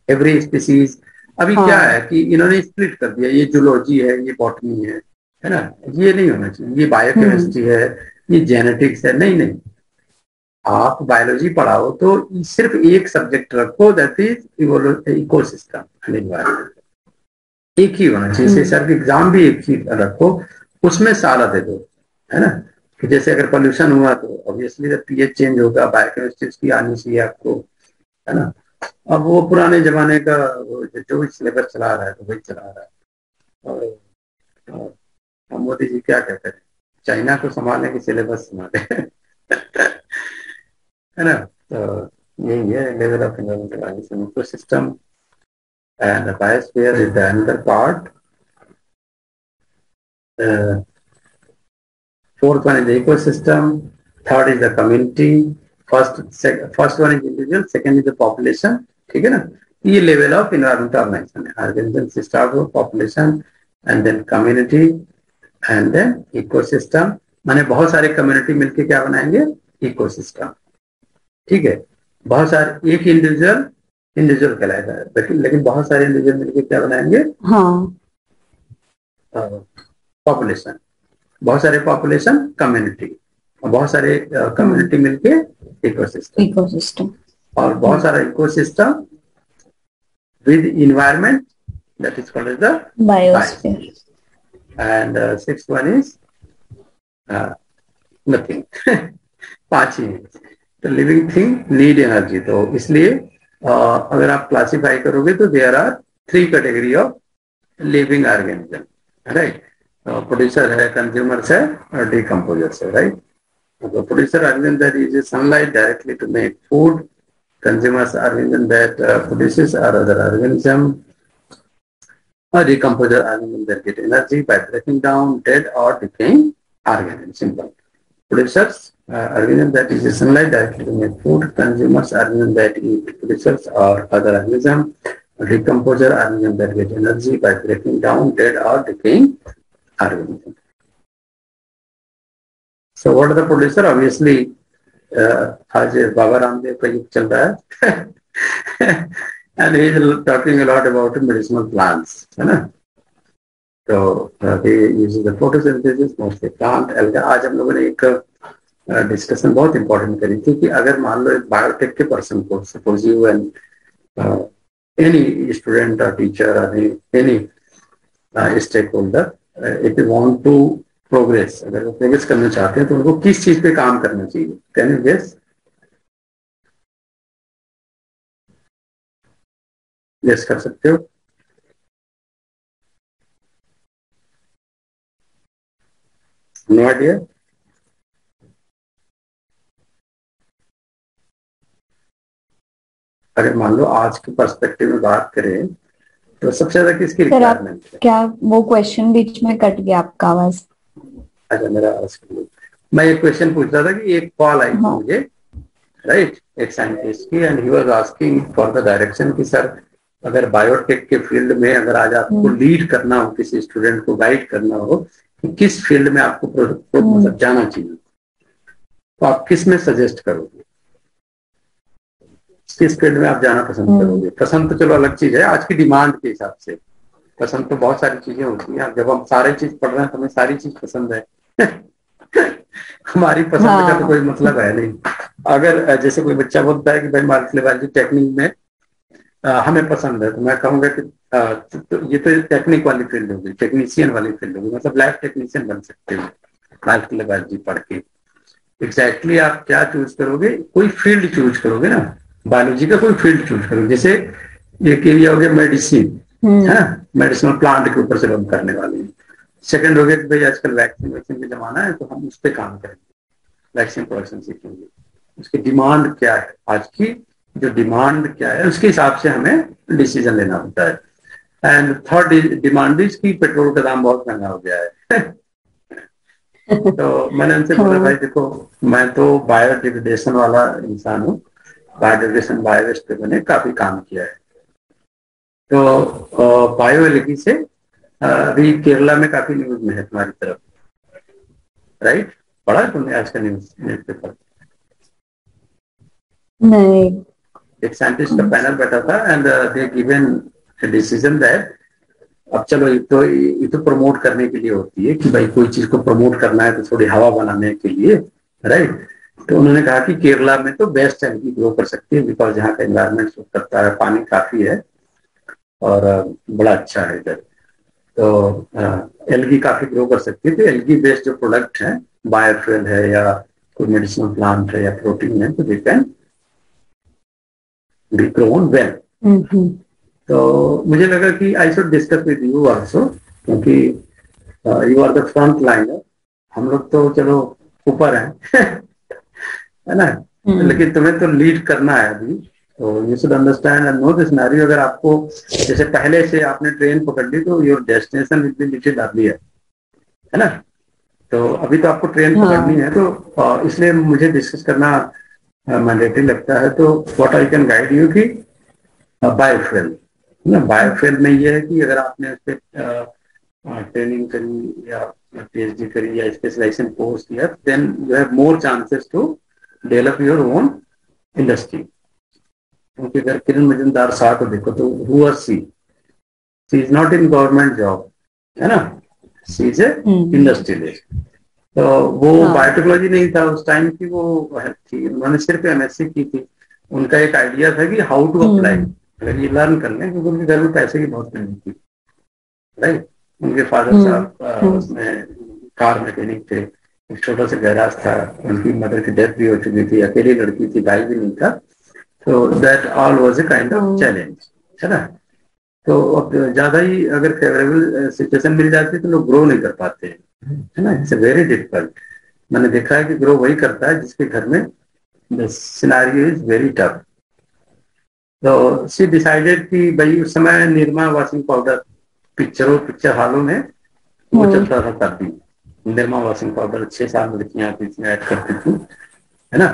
Speaker 1: every species अभी हाँ. क्या है। कि इन्होंने स्प्लिट कर दिया ये जूलॉजी है ये बॉटनी है है ना? ये नहीं होना चाहिए ये बायोकेमिस्ट्री हम्म। है ये जेनेटिक्स है नहीं नहीं। आप बायोलॉजी पढ़ाओ तो सिर्फ़ एक सब्जेक्ट रखो दैट इज़ इकोसिस्टम एनवायरमेंट एक ही होना चाहिए। हम्म। सर एग्ज़ाम भी एक ही रखो उसमें सारा दे दो है ना? कि जैसे अगर पोल्यूशन हुआ तो ऑब्वियसली पीएच चेंज होगा बायोकेमिस्ट्री की आनी चाहिए आपको है ना? अब वो पुराने जमाने का जो भी सिलेबस चला रहा है तो वही चला रहा है। और, और मोदी जी क्या कहते हैं? चाइना को संभालने की सिलेबस संभाले है ना? तो यही है level of environmental system and the biosphere is the another part. Uh, fourth one is the ecosystem. Third is the community. First, sec, first one is individual. Second is the population. ठीक है ना ये level of environmental organization है organization से start हो population and then community and then ecosystem माने बहुत सारे कम्युनिटी मिलके क्या बनाएँगे इकोसिस्टम ठीक है बहुत सारे एक इंडिविजुअल इंडिविजुअल कहलाएगा लेकिन लेकिन बहुत सारे इंडिविजुअल मिलकर क्या बनाएँगे? हाँ। पॉपुलेशन बहुत सारे पॉपुलेशन कम्युनिटी और बहुत सारे कम्युनिटी मिलके इकोसिस्टम इकोसिस्टम और बहुत सारा ecosystem with environment that is called as the biosphere. biosphere. And uh, sixth one is uh, nothing. <laughs> पाँच ही तो लिविंग थिंग नीड एनर्जी तो इसलिए अगर आप क्लासिफाई करोगे तो there are three category of living organism right producer है consumer है, और डीकम्पोजर है राइट तो producer organism that use sunlight directly to make food consumers organism that produces are other organism और decomposer organism that get energy by breaking down dead और decaying organism simple producers uh, organisms that use sunlight directly to make food, consumers organisms that eat producers or other organisms, decomposer organisms that get energy by breaking down dead or decaying organisms. So what are the producer? Obviously, आज बाबा रामदेव का युग चल रहा है and he is talking a lot about medicinal plants है ना तो he uses the photosynthesis mostly plant alga आज हम लोगों ने एक डिस्कशन uh, बहुत इंपॉर्टेंट करी थी कि अगर मान लो एक बायोटेक के पर्सन को suppose you and any student और teacher any stakeholder if you want to progress अगर वो प्रोग्रेस करना चाहते हैं तो उनको किस चीज़ पे काम करना चाहिए? कैन यू गेस गेस कर सकते हो? नो आइडिया अगर मान लो आज के पर्सपेक्टिव में बात करें तो सबसे ज़्यादा किसकी रिक्वायरमेंट
Speaker 2: है क्या वो क्वेश्चन बीच में कट गया आपका आवाज़
Speaker 1: अच्छा मेरा आवाज़ मैं एक क्वेश्चन पूछ रहा था कि एक कॉल आई थी हाँ। मुझे राइट एक साइंटिस्ट की and he was asking for the direction कि सर अगर बायोटेक के फ़ील्ड में अगर आज आपको लीड हम्म। करना हो किसी स्टूडेंट को गाइड करना हो तो किस फ़ील्ड में आपको हम्म। मतलब जाना चाहिए तो आप किसमें सजेस्ट करोगे किस फ़ील्ड में आप जाना पसंद हम्म। करोगे पसंद तो चलो अलग चीज़ है आज की डिमांड के हिसाब से पसंद तो बहुत सारी चीज़ें होती हैं जब हम सारी चीज़ पढ़ रहे हैं तो हमें सारी चीज़ पसंद है <laughs> हमारी पसंद हाँ। का तो हाँ। कोई मतलब है नहीं अगर जैसे कोई बच्चा बोलता है कि भाई मार्केटबाजी टेक्निक में आ, हमें पसंद है तो मैं कहूँगा कि आ, तो, तो ये तो टेक्निक वाली फ़ील्ड होगी टेक्नीशियन वाली फ़ील्ड होगी मतलब लाइफ टेक्नीशियन बन सकते हो मार्केटबाजी पढ़ के एग्जैक्टली exactly आप क्या चूज़ करोगे कोई फ़ील्ड चूज़ करोगे ना बायोलॉजी का कोई फ़ील्ड चूज़ करोगे जैसे एक एरिया हो गया मेडिसिन है? मेडिसिनल प्लांट के ऊपर से हम करने वाले हैं। सेकंड हो गया कि भाई आजकल वैक्सीन वैक्सीन का जमाना है तो हम उस पर काम करेंगे वैक्सीन प्रोडक्शन सीखेंगे। उसकी डिमांड क्या है? आज की जो डिमांड क्या है उसके हिसाब से हमें डिसीज़न लेना होता है। एंड थर्ड डिमांड इज़ की पेट्रोल का दाम बहुत महँगा हो गया है। <laughs> तो मैंने उनसे बोला हाँ। भाई देखो मैं तो बायोडिग्रेडेशन वाला इंसान हूँ बायोडिग्रेडेशन बायोवेस्ट पे मैंने काफ़ी काम किया है। तो बायो एलगी से अभी केरला में काफ़ी न्यूज़ में है तुम्हारी तरफ़। राइट? पढ़ा तुमने आज का न्यूज़ न्यूज़ पेपर
Speaker 2: नहीं।
Speaker 1: एक साइंटिस्ट का पैनल बैठा था and they given decision that अब चलो ये तो ये तो प्रमोट करने के लिए होती है कि भाई कोई चीज़ को प्रमोट करना है तो थोड़ी हवा बनाने के लिए राइट तो उन्होंने कहा कि केरला में तो बेस्ट एलगी ग्रो कर सकती है बिकॉज़ यहाँ का एनवायरमेंट सूट करता है पानी काफ़ी है और बड़ा अच्छा है इधर। तो एलगी काफ़ी ग्रो कर सकती है। तो एलगी बेस्ड जो प्रोडक्ट है बायोफ्यूल है या कोई मेडिसिनल प्लांट है या प्रोटीन है तो they can be grown well तो मुझे लगा कि I should discuss with you also क्योंकि you are the front liner हम लोग तो चलो ऊपर हैं। <laughs> है ना? हम्म। लेकिन तुम्हें तो लीड करना है अभी। तो you should understand and know this नारी अगर आपको जैसे पहले से आपने ट्रेन पकड़ ली तो your destination will be little earlier है। ना? तो अभी तो आपको ट्रेन हाँ. पकड़नी है तो इसलिए मुझे डिस्कस करना मैंडेटरी लगता है। तो what I can guide you की बायोफ्यूल ना? बायोफ्यूल में ये है कि अगर आपने उस पर ट्रेनिंग करी या पीएचडी करी या स्पेशलाइजेशन कोर्स किया then you have more chances to develop your own industry क्योंकि अगर किरण मजुमदार शाह को देखो तो who are she she is not in government job है ना सी इज़ ए इंडस्ट्रियलिस्ट तो वो बायोटेक्नोलॉजी। नहीं था उस टाइम की वो थी। उन्होंने सिर्फ़ एमएससी की थी। उनका एक आइडिया था कि हाउ टू अप्लाई अगर ये लर्न कर लें क्योंकि उनके घर में पैसे की बहुत कमी थी। राइट उनके फादर हम्म, साहब हम्म। उसमें कार मैकेनिक थे। एक छोटा सा गैराज था। उनकी मदर की डेथ भी हो चुकी थी अकेली लड़की थी भाई भी नहीं था। तो that all was a kind of challenge है ना? तो अब ज़्यादा ही अगर फेवरेबल सिचुएशन मिल जाती है तो लोग ग्रो नहीं कर पाते है ना? इट्स वेरी डिफ़िकल्ट मैंने देखा है कि ग्रो वही करता है जिसके घर में the scenario is very tough तो सी डिसाइडेड कि भाई उस समय निर्मा वॉशिंग पाउडर पिक्चरों पिक्चर हॉलों में वो hmm. चलता था तब निर्मा वॉशिंग पाउडर छह साल लड़कियाँ ऐड करती थी है ना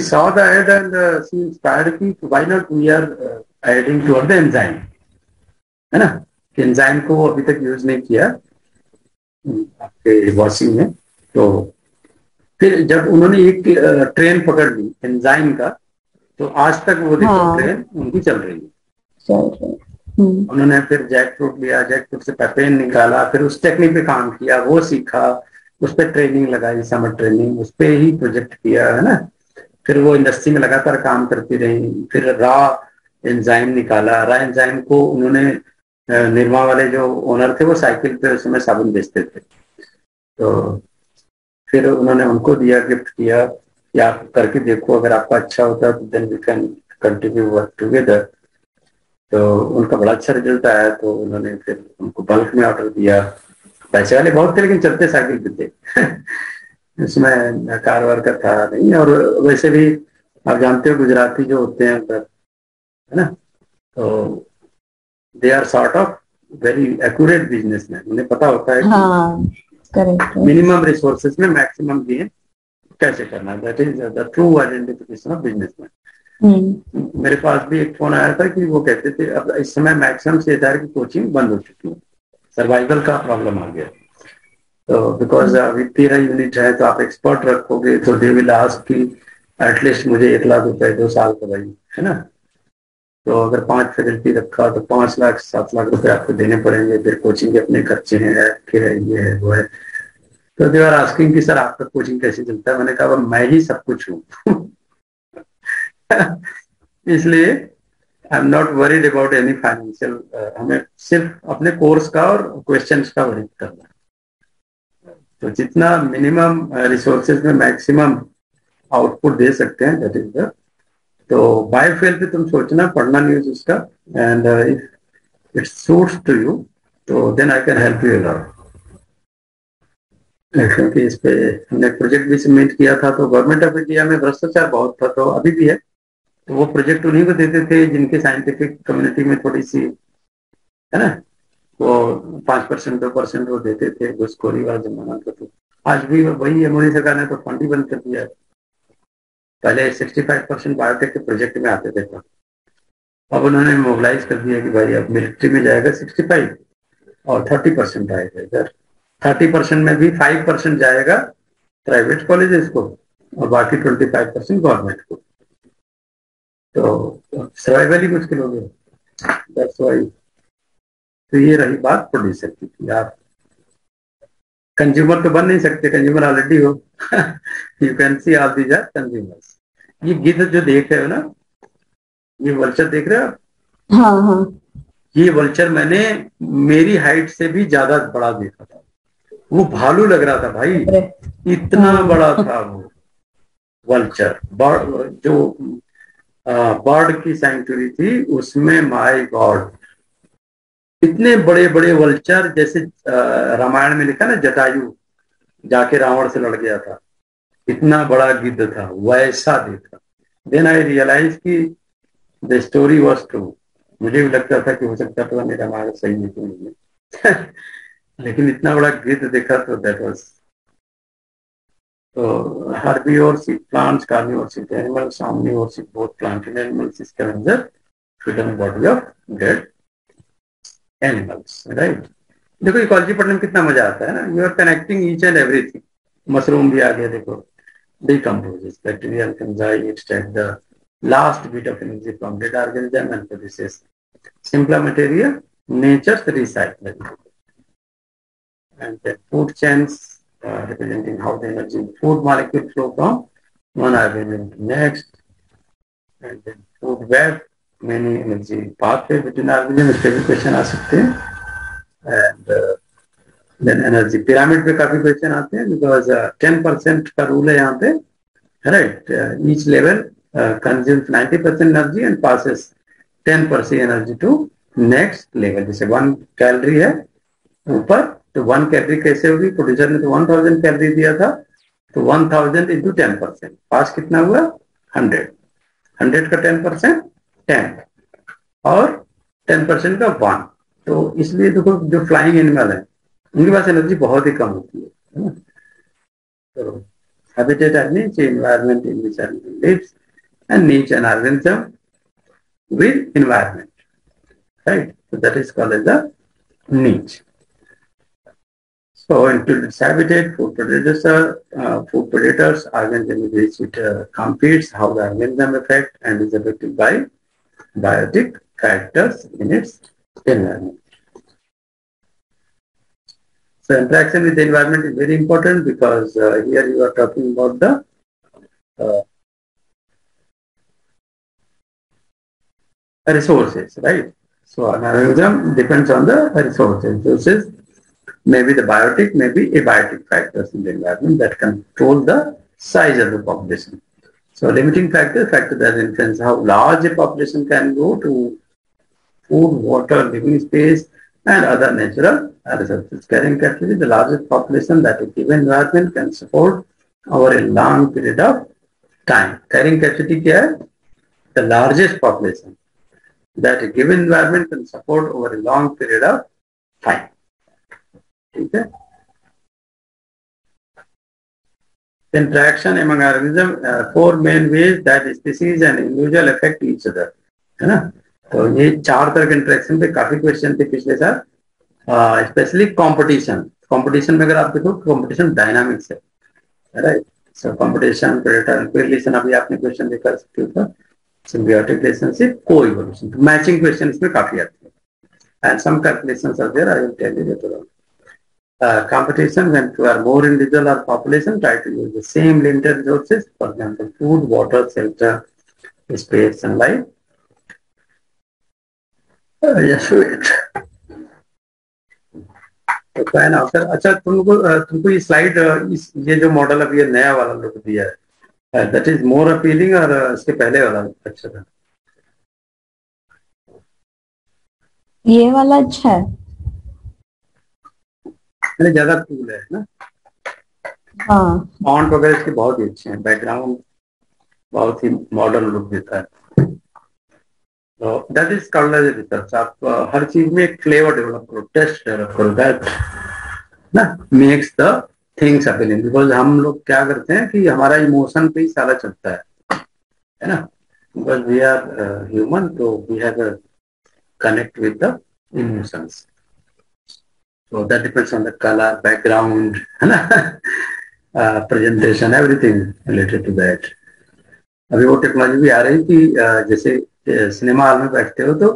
Speaker 1: saw the ad and uh, she inspired me to why not we are uh, adding toward the enzyme. है ना एंजाइम को अभी तक यूज़ नहीं किया आपके वॉशिंग में तो फिर जब उन्होंने एक ट्रेन पकड़ ली एंजाइम का तो आज तक वो देखो हाँ। ट्रेन उनकी चल रही है हम्म। उन्होंने फिर जैक फ्रूट लिया जैक फ्रूट से पेपेन निकाला, फिर उस टेक्निक पे काम किया, वो सीखा, उस पर ट्रेनिंग लगाई समर ट्रेनिंग उस पर ही प्रोजेक्ट किया, है ना? फिर वो इंडस्ट्री में लगातार काम करती रही, फिर रा एंजाइम निकाला। रा एंजाइम को उन्होंने निर्मा वाले जो ओनर थे, वो साइकिल पे उस समय साबुन बेचते थे। तो फिर उन्होंने उनको दिया गिफ्ट किया, कि आप करके देखो, अगर आपका अच्छा होता है तो then we can continue work together तो उनका बड़ा अच्छा रिज़ल्ट आया तो उन्होंने फिर उनको बल्क में ऑर्डर दिया। पैसे वाले बहुत थे लेकिन चलते साइकिल पे थे। <laughs> इसमें कार वार का था नहीं और वैसे भी आप जानते हो गुजराती जो होते हैं उधर है ना? तो they are sort of very accurate businessman उन्हें पता होता है हाँ, मिनिमम रिसोर्सेज में मैक्सिमम दिए कैसे करना that is the true identification of businessman मेरे पास भी एक फ़ोन आया था कि वो कहते थे अब इस समय मैक्सिमम से की कोचिंग बंद हो चुकी है। सर्वाइवल का प्रॉब्लम आ गया। तो बिकॉज़ अभी तेरह यूनिट है तो आप एक्सपर्ट रखोगे तो दे विल आस्क की एटलीस्ट मुझे एक लाख रुपए दो साल का भाई है ना? तो अगर पाँच फैकल्टी रखा तो पाँच लाख सात लाख रुपए आपको देने पड़ेंगे। फिर कोचिंग के अपने खर्चे हैं है ये है वो है। तो दे आर आस्किंग कि सर आपका कोचिंग कैसे चलता है? मैंने कहा मैं ही सब कुछ हूँ। <laughs> <laughs> इसलिए I am not worried about any financial हमें सिर्फ़ अपने कोर्स का और क्वेश्चन का वरीड करना है। तो जितना मिनिमम रिसोर्सेज में मैक्सिमम आउटपुट दे सकते हैं दैट इज़ द तो बायोफेल पे तुम सोचना, पढ़ना न्यूज़ उसका and if it suits to you तो then I can help you a lot क्योंकि इस पे हमने प्रोजेक्ट भी सबमिट किया था तो गवर्नमेंट ऑफ़ इंडिया में भ्रष्टाचार बहुत था तो अभी भी है। तो वो प्रोजेक्ट उन्हीं को देते थे जिनके साइंटिफिक कम्युनिटी में थोड़ी सी, है ना? वो पाँच परसेंट दो परसेंट वो देते थे घुसखोरी वाला जमाना तो। आज भी वही मोदी सरकार ने तो फंड ही बंद कर दिया पहले 65 परसेंट बायोटेक के प्रोजेक्ट में आते थे अब उन्होंने मोबिलाइज कर दिया कि भाई अब मिलिट्री में जाएगा 65 और 30 परसेंट आएगा इधर। 30 परसेंट में भी फाइव परसेंट जाएगा प्राइवेट कॉलेजेस को और बाकी 25 परसेंट गवर्नमेंट को। तो सर्वाइवल ही मुश्किल हो गया। तो ये रही बात प्रोड्यूसर की आप कंज्यूमर तो बन नहीं सकते कंज्यूमर ऑलरेडी हो। You can see all these are consumers ये गिद्ध जो देख रहे हो ना ये वल्चर देख रहे हो हाँ हाँ। ये वल्चर मैंने मेरी हाइट से भी ज़्यादा बड़ा देखा था। वो भालू लग रहा था भाई। इतना हाँ। बड़ा था वो। वल्चर जो बर्ड की सेंचुरी थी, उसमें माय गॉड इतने बड़े बड़े वल्चर जैसे रामायण में लिखा ना, जटायु, जाके रावण से लड़ गया था। इतना बड़ा गिद्ध था, वैसा देखा। देन आई रियलाइज़ की द स्टोरी वॉज़ ट्रू मुझे भी लगता था कि हो सकता था मेरा मार्ग सही नहीं <laughs> लेकिन इतना बड़ा गिद्ध देखा तो दैट वॉज़ तो herbivoreship plants carnivoreship animals omnivoreship both plant and animals is scavenger feed on body of dead animals, right? देखो इकोलॉजी पढ़ने में कितना मज़ा आता है ना? You are connecting each and everything mushroom भी आ गया, देखो decompose bacterial the last bit of energy from dead organism and produces simple material nature recycle and food chains uh, representing how the energy food molecule flow from one organism to next and then food web many energy pathway between organism इस पे भी question आ सकते हैं and then energy pyramid पे काफ़ी question आते हैं because ten percent का रूल है यहाँ पे right each level consumes ninety percent energy and passes ten percent energy to next level जैसे वन कैलोरी है ऊपर तो वन कैलोरी कैसे होगी? प्रोड्यूसर ने तो वन थाउज़ेंड कैलोरी दिया था तो one thousand into ten percent pass कितना हुआ? हंड्रेड हंड्रेड का टेन परसेंट टेन और टेन परसेंट का वन तो इसलिए देखो, जो फ्लाइंग एनिमल है, उनके पास एनर्जी बहुत ही कम होती है तो habitat and niche environment in which animal lives, and niche and organism with environment, right? So that is called as the niche So until its habitat, food predators uh, food predators, organism which it competes, how the organism affect and is affected by biotic factors in its environment. So interaction with the environment is very important because uh, here you are talking about the uh, resources, right? So an organism depends on the resources. Maybe the biotic, maybe abiotic factors in the environment that control the size of the population. So limiting factor, factor that influence how large a population can go to food, water, living space, and other natural resources. Carrying capacity, the largest population that a given environment can support over a long period of time. Carrying capacity क्या The largest population that a given environment can support over a long period of time. ठीक है? Among organisms uh, four main ways that species and individual affect each other है ना? तो ये चार तरह के इंटरेक्शन पे काफ़ी क्वेश्चन थे पिछले साल। स्पेशली कंपटीशन कंपटीशन में अगर आप देखो कंपटीशन डायनामिक्स है right so competition predator relation अभी आपने क्वेश्चन देखा सकते हो symbiotic relationship co-evolution. Matching question इसमें काफ़ी आते हैं। And some calculations are there I will tell you later on uh, competition when you are more individual or population try to use the same limited resources for example food water shelter space and light uh, yes wait तो फ़ैन अच्छा तुमको तुमको ये slide ये जो model अभी नया वाला लुक दिया है दैट इज़ मोर अपीलिंग और इसके पहले वाला अच्छा था
Speaker 2: ये वाला अच्छा है
Speaker 1: मैंने ज़्यादा कूल है ना? हाँ। वगैरह इसके बहुत ही अच्छे हैं। बैकग्राउंड बहुत ही मॉडर्न लुक देता है। तो दैट इज़ कॉल्ड रिसर्च आप हर चीज़ में एक फ्लेवर डेवलप करो टेस्ट डेवलप करो। दैट ना makes the things appealing because हम लोग क्या करते हैं कि हमारा इमोशन पे ही सारा चलता है। है ना? बिकॉज़ वी आर ह्यूमन तो we have connect with the emotions So that depends on the color, background, <laughs> uh, presentation, everything related to that. अभी वो टेक्नोलॉजी भी आ रही कि जैसे सिनेमा हॉल में बैठते हो तो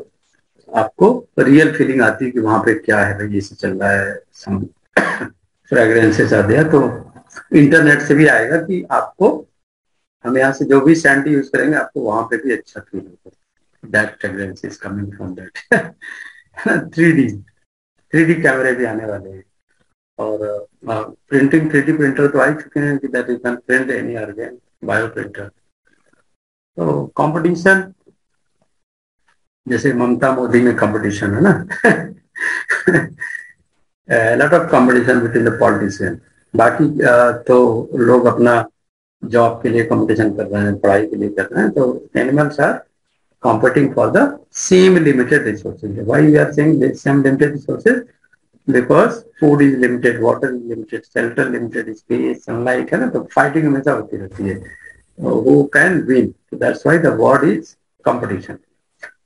Speaker 1: आपको रियल फीलिंग आती है कि वहाँ पे क्या है भाई ऐसे चल रहा है सम फ्रेग्रेंसेस आते हैं तो इंटरनेट से भी आएगा कि आपको हम यहाँ से जो भी सेंट यूज़ करेंगे आपको वहाँ पे भी अच्छा फील होगा। That fragrance is coming from that three D three कैमरे भी आने वाले हैं। और प्रिंटिंग थ्री प्रिंटर तो आ ही चुके हैं कि that is can print any organ bio printer तो कंपटीशन जैसे ममता मोदी में कंपटीशन है ना? Lot of competition within the politician बाकी तो लोग अपना जॉब के लिए कंपटीशन कर रहे हैं, पढ़ाई के लिए कर रहे हैं तो animals are competing for the same limited resources. Why we are saying the same limited resources? Because food is limited, water is limited, shelter limited, space, sunlight, है ना तो fighting हमेशा होती रहती है. Who can win? So that's why the word is competition.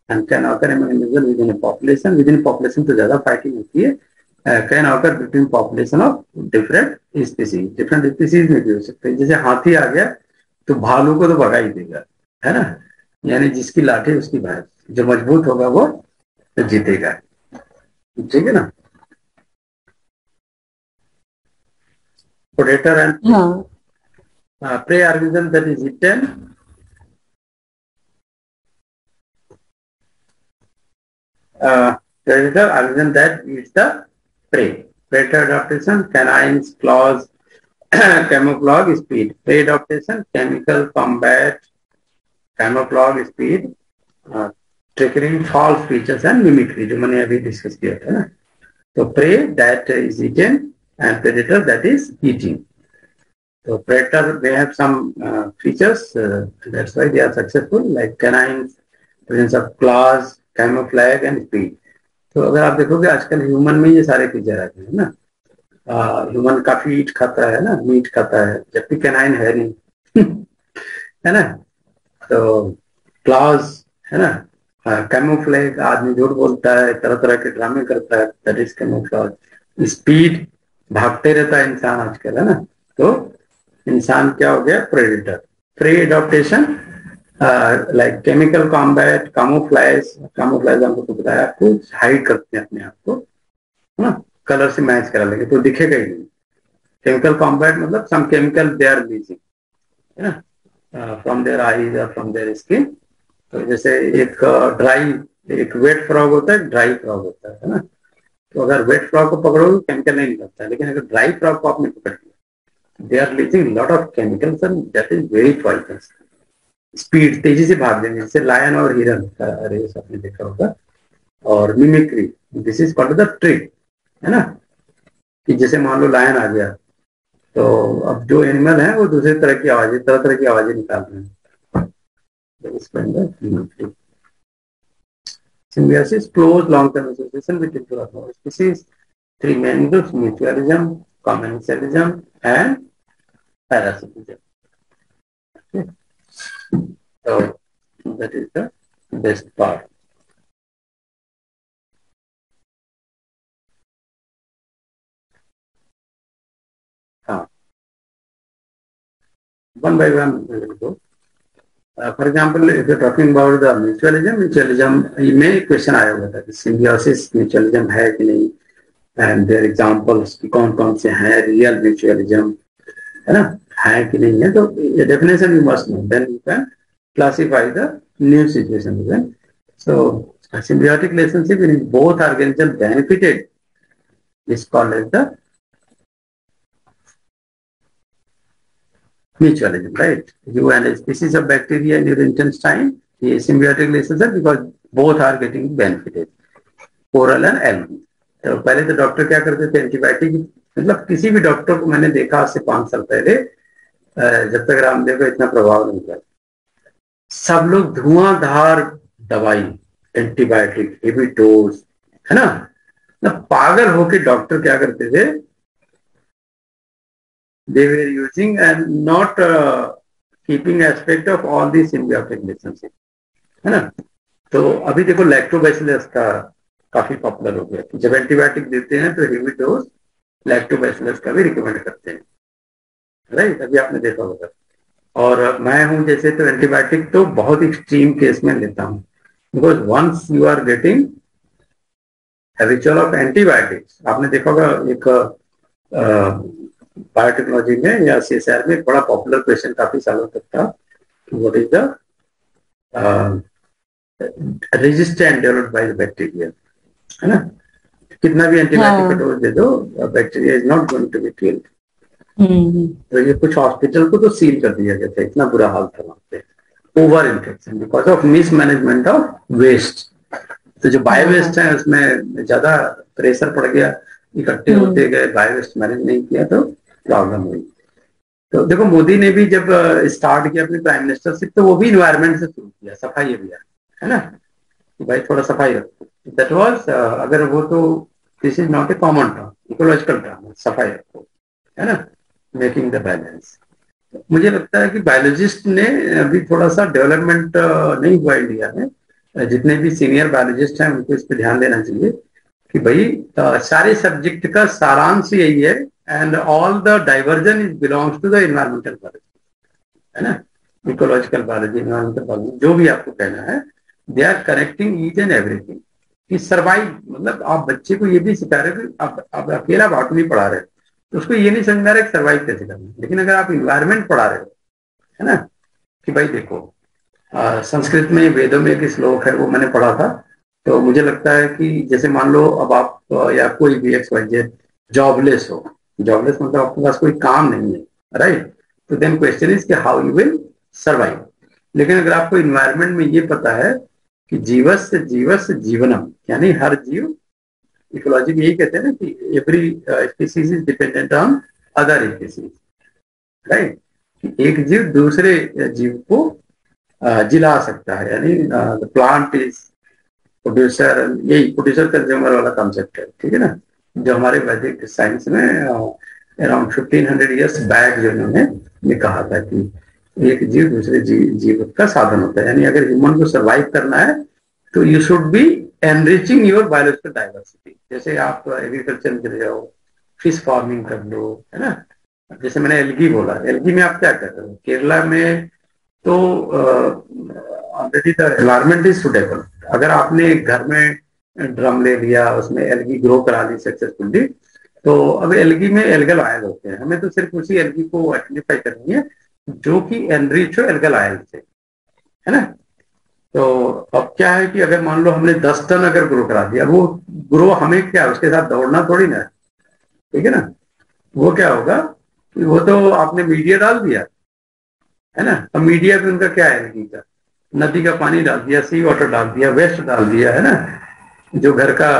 Speaker 1: And can occur among individual within a population. Within population तो ज़्यादा fighting होती है. Uh, can occur between population of different species. Different species में भी हो सकते हैं. जैसे हाथी आ गया तो भालू को तो भगा ही देगा, है ना? यानी जिसकी लाठी उसकी भारत जो मज़बूत होगा वो जीतेगा। ठीक है ना?
Speaker 2: Predator
Speaker 1: and prey organism दिटेन is eaten predator organism that is the prey predator adaptation canines claws camouflage speed prey adaptation chemical combat camouflage speed uh, triggering false features and mimicry मैंने अभी डिस्कस किया था ना तो prey that is eaten and predator that is eating so predator they have some uh, features uh, that's why they are successful like canines presence of claws camouflage and speed तो अगर आप देखोगे आजकल human में ये सारे feature आते हैं ना ह्यूमन काफ़ी ईट खाता है ना मीट खाता है जबकि कैनाइन है नहीं है ना तो क्लास है ना? कैमोफ्लेग आदमी झूठ बोलता है तरह तरह के ड्रामे करता है दैट इज़ कैमोफ्लाज स्पीड भागते रहता है इंसान आजकल, है ना? तो इंसान क्या हो गया? Predator prey adaptation like chemical combat camouflage camouflage हमको तो बताया, आपको हाइड करते हैं अपने आप को, है ना? कलर से मैच करा लेंगे तो दिखेगा ही नहीं। केमिकल कॉम्बैट मतलब some chemical they are releasing है ना? फ्रॉम देयर आईज और फ्रॉम देयर स्किन तो जैसे एक ड्राई एक वेट फ्रॉग होता है ड्राई फ्रॉग होता है ना? तो अगर वेट फ्रॉग को पकड़ोगे केमिकल नहीं निकलता है। लेकिन अगर ड्राई फ्रॉग को आपने पकड़ लिया they are releasing lot of chemicals and that is very poisonous speed तेज़ी से भाग देंगे जैसे लायन और हिरन का रेस आपने देखा होगा। और mimicry this is called the trick है ना? कि जैसे मान लो लायन आ गया तो अब जो एनिमल है वो दूसरे तरह की आवाज़ें तरह तरह की आवाज़ें निकाल रहे हैं Symbiosis, close long-term association between two species, three main groups, mutualism, commensalism, and parasitism. Okay. So that is the best part. One by one we will go. Uh, for example, if you're talking about the mutualism, mutualism में question आया हुआ था कि symbiosis mutualism है कि नहीं and there examples कि कौन कौन से हैं रियल म्यूचुअलिज्म है ना है कि नहीं है तो definition you must know then you can the new situation then so a symbiotic relationship in both organisms benefited is called as the mutualism, right? You and a species of bacteria in your intestine is symbiotic relationship because both are getting benefited. Oral and LV. तो पहले तो doctor क्या करते थे antibiotic मतलब किसी भी doctor को मैंने देखा आज से पाँच साल पहले जब तक रामदेव का इतना प्रभाव नहीं था सब लोग धुआंधार दवाई एंटीबायोटिक हेवी डोज है ना ना पागल होके डॉक्टर क्या करते थे they were using and not uh, keeping aspect of all these symbiotic relationship है ना? तो अभी देखो लैक्टोबैसिलस का काफ़ी पॉपुलर हो गया। जब एंटीबायोटिक देते हैं तो हेवी डोज लैक्टोबैसिलस का भी रिकमेंड करते हैं। राइट अभी आपने देखा होगा। और मैं हूँ जैसे तो एंटीबायोटिक तो बहुत एक्सट्रीम केस में लेता हूँ। Because once you are getting habitual of antibiotics आपने देखा होगा एक बायोटेक्नोलॉजी में या सी एस आर में बड़ा पॉपुलर क्वेश्चन काफ़ी सालों तक था what is the resistant developed by the bacteria है ना? कितना भी एंटीबायोटिक का डोज दे दो bacteria is not going to be killed तो ये कुछ हॉस्पिटल को तो सील कर दिया गया था इतना बुरा हाल था वहाँ पे। Over infection because of mismanagement of waste तो जो बायो वेस्ट है उसमें ज़्यादा प्रेशर पड़ गया इकट्ठे हम्म। होते गए बायो वेस्ट मैनेज नहीं किया तो प्रॉब्लम हुई। तो देखो, मोदी ने भी जब स्टार्ट किया अपनी प्राइम मिनिस्टरशिप तो वो भी इन्वायरमेंट से शुरू किया, सफ़ाई अभियान, है ना? भाई थोड़ा सफ़ाई रखो। दैट वॉज़ अगर वो तो this is not a common term ecological term सफ़ाई रखो, है ना? मेकिंग द बैलेंस मुझे लगता है कि बायोलॉजिस्ट ने अभी थोड़ा सा डेवलपमेंट नहीं हुआ इंडिया में। जितने भी सीनियर बायोलॉजिस्ट हैं, उनको इस पर ध्यान देना चाहिए कि भाई सारे सब्जेक्ट का सारांश यही है and all the diversion is belongs to the environmental biology. है ना? इकोलॉजिकल बायोलॉजी इन्वायरमेंटल बायोलॉजी जो भी आपको कहना है they are connecting each and everything कि सर्वाइव मतलब आप बच्चे को ये भी सिखा रहे हो आप, आप अकेला बात नहीं पढ़ा रहे तो उसको ये नहीं समझा रहे सर्वाइव कैसे करना लेकिन अगर आप इन्वायरमेंट पढ़ा रहे हो है ना? कि भाई देखो संस्कृत में वेदों में एक श्लोक है वो मैंने पढ़ा था। तो मुझे लगता है कि जैसे मान लो अब आप या कोई भी एक्स वाई जॉबलेस हो जॉबलेस मतलब आपके पास कोई काम नहीं है राइट तो देन क्वेश्चन इज़ कि हाउ यू विल सर्वाइव लेकिन अगर आपको इन्वायरमेंट में ये पता है कि जीवस से जीवस जीवनम यानी हर जीव इकोलॉजी में यही कहते हैं ना कि every species is dependent on other species right एक जीव दूसरे जीव को uh, जिला सकता है यानी प्लांट इज़ प्रोड्यूसर यही प्रोड्यूसर कंज्यूमर वाला कॉन्सेप्ट है ठीक है ना? जो हमारे वैदिक साइंस में around fifteen hundred years back जो इन्होंने ये कहा था कि एक जीव दूसरे जीव जीव का साधन होता है। यानी अगर ह्यूमन को सर्वाइव करना है तो you should be enriching your biological diversity जैसे आप एग्रीकल्चर में चले जाओ फ़िश फ़ार्मिंग कर लो, है ना? जैसे मैंने एलगी बोला एलगी में आप क्या कर रहे हो? केरला में तो already the environment is suitable अगर आपने घर में ड्रम ले लिया, उसमें एलगी ग्रो करा ली सक्सेसफुली तो अब एलगी में एल्गल आयल होते हैं। हमें तो सिर्फ़ उसी एलगी को आइडेंटिफाई करनी है, जो कि एनरिच हो एल्गल आयल से है ना? तो अब क्या है कि अगर मान लो हमने दस टन अगर ग्रो करा दिया, वो ग्रो हमें क्या, उसके साथ दौड़ना थोड़ी ना ठीक है ना? वो क्या होगा वो तो आपने मीडिया डाल दिया। है ना? अब मीडिया भी उनका क्या है? नदी का नदी का पानी डाल दिया सी वाटर डाल दिया वेस्ट डाल दिया, है ना? जो घर का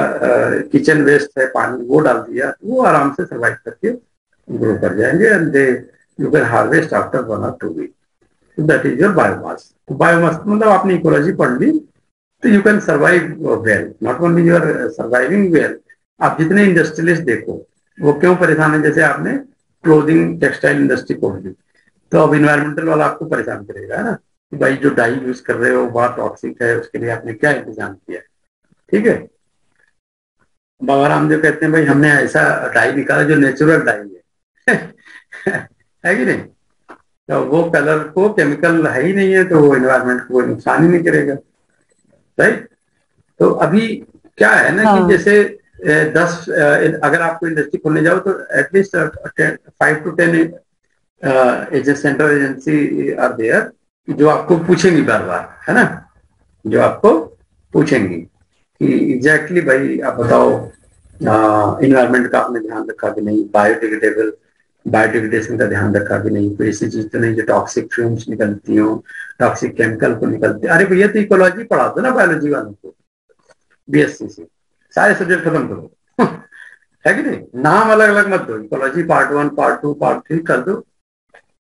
Speaker 1: किचन वेस्ट है, पानी, वो डाल दिया वो आराम से सर्वाइव करके ग्रो कर जाएँगे and they you can harvest after one और two week that is your biomass biomass मतलब आपने इकोलॉजी पढ़ ली तो you can survive well not only you are surviving well आप जितने इंडस्ट्रियलिस्ट देखो, वो क्यों परेशान है? जैसे आपने क्लोथिंग टेक्सटाइल इंडस्ट्री खोल दी तो अब इन्वायरमेंटल वाला आपको परेशान करेगा, है ना? कि भाई जो डाई यूज़ कर रहे हो बहुत टॉक्सिक है, उसके लिए आपने क्या इंतज़ाम किया? ठीक है? बाबा रामदेव कहते हैं भाई हमने ऐसा डाई निकाला जो नेचुरल डाई है। <laughs> है कि नहीं? तो वो कलर को केमिकल है ही नहीं है तो वो इन्वायरमेंट को नुकसान ही नहीं करेगा। राइट तो अभी क्या है ना हाँ. कि जैसे दस अगर आपको इंडस्ट्री खोलने जाओ तो at least five to ten central agency are there जो आपको पूछेंगी बार बार है ना? जो आपको पूछेंगी। कि एग्जैक्टली भाई, आप बताओ इन्वायरमेंट का आपने ध्यान रखा कि नहीं बायोडिग्रेडेबल बायोडिग्रेडेशन का ध्यान रखा कि नहीं, कोई ऐसी चीज़ तो नहीं जो टॉक्सिक फ्यूम्स निकलती हो टॉक्सिक केमिकल को निकलती अरे भैया तो इकोलॉजी पढ़ा दो ना बायोलॉजी वालों को बीएससी से। सारे सब्जेक्ट खत्म करो। <laughs> है कि नहीं? नाम अलग अलग मत दो। Ecology part one part two part three कर दो।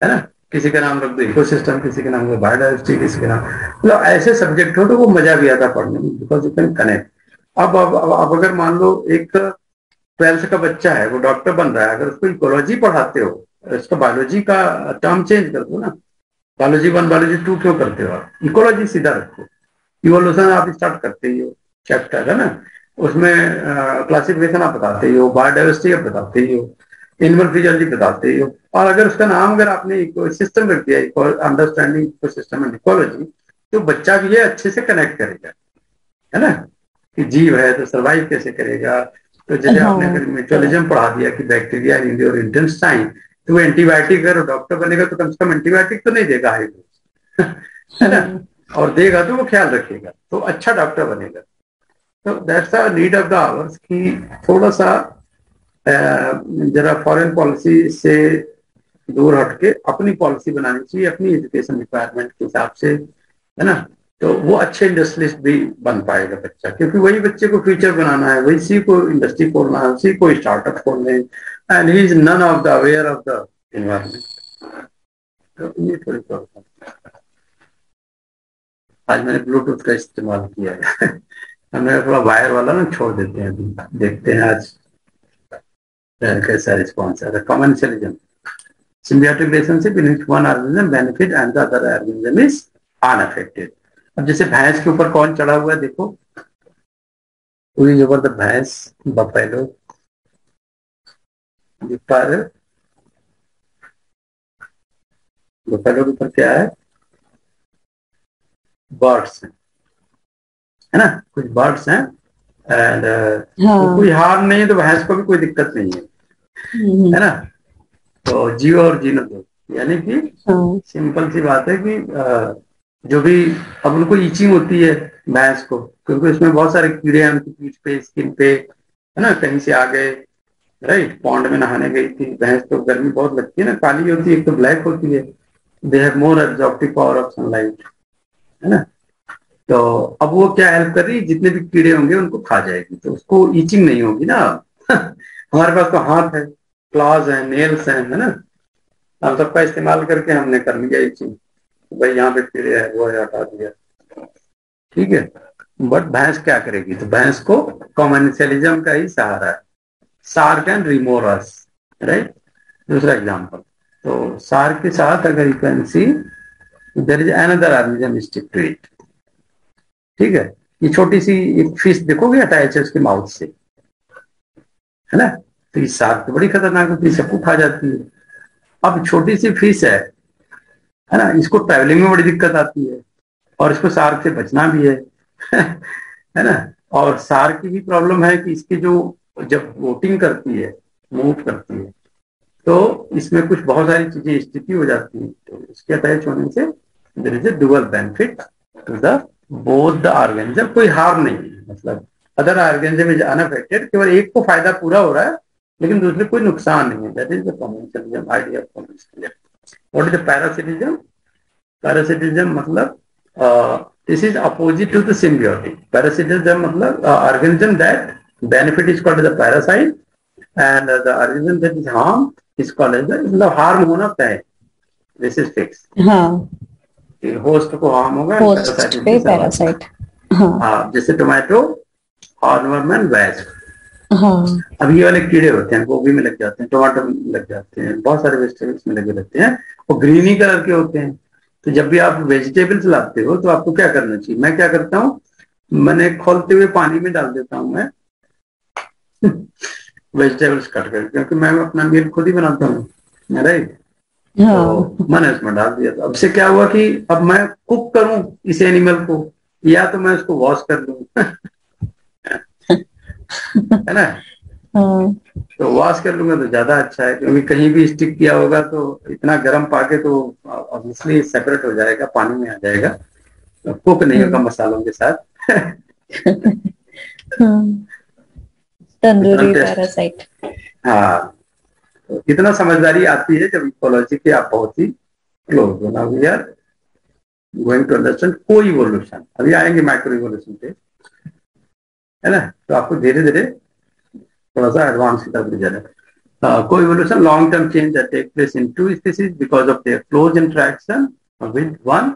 Speaker 1: है ना? किसी का नाम रख दो इकोसिस्टम किसी के नाम बायोडाइवर्सिटी किसी के नाम। मतलब ऐसे सब्जेक्ट हो तो वो मज़ा भी आता पढ़ने में बिकॉज़ यू कैन कनेक्ट अब अब अगर मान लो एक ट्वेल्थ का बच्चा है, वो डॉक्टर बन रहा है, अगर उसको इकोलॉजी पढ़ाते हो, उसका बायोलॉजी का टर्म चेंज कर दो ना बायोलॉजी वन बायोलॉजी टू क्यों करते हो आप? इकोलॉजी सीधा रखो। इवोल्यूशन आप स्टार्ट करते ही हो चैप्टर है ना? उसमें क्लासिफिकेशन आप बताते ही हो बायोडाइवर्सिटी आप बताते ही हो। फिजियोलॉजी बताते ही हो। और अगर उसका नाम अगर आपने सिस्टम रख दिया understanding ecosystem and ecology तो बच्चा भी ये अच्छे से कनेक्ट करेगा है ना? कि जीव है तो सर्वाइव कैसे करेगा? तो जैसे हाँ। आपने मेटोलिज्म पढ़ा दिया कि बैक्टीरिया इन योर इंटेस्टाइन तो वो एंटीबायोटिक अगर डॉक्टर बनेगा तो कम से कम एंटीबायोटिक तो नहीं देगा हाई डोज <laughs> है ना? और देगा तो वो ख्याल रखेगा तो अच्छा डॉक्टर बनेगा। तो that's need of the hours कि थोड़ा सा जरा फॉरेन पॉलिसी से दूर हटके अपनी पॉलिसी बनानी चाहिए, अपनी एजुकेशन रिक्वायरमेंट के हिसाब से, है ना? तो वो अच्छे इंडस्ट्रियलिस्ट भी बन पाएगा बच्चा, क्योंकि वही बच्चे को फ्यूचर बनाना है, वही सी को इंडस्ट्री खोलना है, उसी को स्टार्टअप खोलने and he is none of the aware of the environment तो ये थोड़ी प्रॉब्लम आज मैंने ब्लूटूथ का इस्तेमाल किया है। <laughs> हमने थोड़ा वायर वाला ना छोड़ देते हैं, देखते हैं आज। कैसा रिस्पॉन्स है कॉमर्शियलिज्म symbiotic relationship in which one organism benefit and the other organism is unaffected अब जैसे भैंस के ऊपर कौन चढ़ा हुआ है देखो पूरी ज़बरदस्त भैंस बफेलो बफेलो के ऊपर क्या है बर्ड्स हैं है ना कुछ बर्ड्स हैं एंड uh, हाँ. तो कोई हार्म नहीं है तो भैंस को भी कोई दिक्कत नहीं है। हम्म। है ना? तो जियो और जीनो दो। यानी कि हाँ. सिंपल सी बात है कि जो भी अब उनको ईचिंग होती है भैंस को क्योंकि उसमें बहुत सारे कीड़े हैं उनकी पीठ पे स्किन पे है ना? कहीं से आ गए राइट पौंड में नहाने गई थी भैंस तो गर्मी बहुत लगती है ना? काली होती है एक तो ब्लैक होती है। They have more absorptive power of sunlight है ना? तो अब वो क्या हेल्प कर रही है? जितने भी कीड़े होंगे उनको खा जाएगी। तो उसको ईचिंग नहीं होगी ना। <laughs> हमारे पास तो हाथ है क्लॉज है नेल्स है ना? हम सबका इस्तेमाल करके हमने कर लिया ईचिंग भाई यहाँ पे कीड़े है, वो है, हटा दिया। ठीक है? बट भैंस क्या करेगी? तो भैंस को कॉमर्शियलिज्म का ही सहारा है। सार्क एंड रिमोरस राइट दूसरा एग्ज़ाम्पल तो सार्क के साथ अगर you can see there is another organism stick to it ठीक है? ये छोटी सी एक फ़िश देखोगे अटैच है उसके माउथ से? है ना? तो ये साग तो बड़ी खतरनाक होती है, सबको खा जाती है। अब छोटी सी फ़िश है है ना? इसको ट्रैवलिंग में बड़ी दिक्कत आती है और इसको सार से बचना भी है <laughs> है ना? और सार की भी प्रॉब्लम है कि इसकी जो जब वोटिंग करती है मूव करती है तो इसमें कुछ बहुत सारी चीज़ें स्थिति हो जाती है। तो इसके अटैच होने से there is a dual benefit to the both the organism कोई हार्म नहीं है मतलब अदर ऑर्गेनिज्म इज़ अनअफेक्टेड केवल एक को फ़ायदा पूरा हो रहा है लेकिन दूसरे कोई नुकसान नहीं है। That is the communism idea of communism what is the parasitism parasitism मतलब this is opposite to the symbiotic parasitism मतलब organism that is called as a parasite and uh, the organism that is harm is called मतलब harm होना तय this is fix
Speaker 2: हाँ।
Speaker 1: Host को harm होगा
Speaker 2: host पे parasite हाँ
Speaker 1: हाँ। जैसे टोमेटो एंड वेज
Speaker 2: हाँ।
Speaker 1: अब ये वाले कीड़े होते हैं गोभी में लग जाते हैं टमाटर में लग जाते हैं बहुत सारे वेजिटेबल्स में लगे रहते हैं वो ग्रीन कलर के होते हैं। तो जब भी आप वेजिटेबल्स लाते हो तो आपको क्या करना चाहिए? मैं क्या करता हूँ मैंने खोलते हुए पानी में डाल देता हूँ मैं। <laughs> वेजिटेबल्स कट कर क्योंकि मैं अपना मील खुद ही बनाता हूँ राइट
Speaker 2: हाँ।
Speaker 1: तो मैंने उसमें डाल दिया था। अब से क्या हुआ कि अब मैं कुक करूँ इस एनिमल को या तो मैं उसको वॉश कर लूँ है ना?
Speaker 2: हाँ।
Speaker 1: तो वॉश कर लूँगा तो ज़्यादा अच्छा है क्योंकि कहीं भी स्टिक किया होगा तो इतना गर्म पाके तो ऑब्वियसली सेपरेट हो जाएगा पानी में आ जाएगा। तो कुक नहीं होगा मसालों के साथ।
Speaker 2: हाँ। तंदूरी पैरासाइट
Speaker 1: हाँ। तो इतना समझदारी आती है जब इकोलॉजी के आप बहुत ही क्लोज हो। ना we are going to understand coevolution अभी आएँगे माइक्रो इवोल्यूशन पे। है ना? तो आपको धीरे धीरे थोड़ा सा एडवांस की तरफ़ जाना coevolution long term change that take place in two species because of their close interaction with one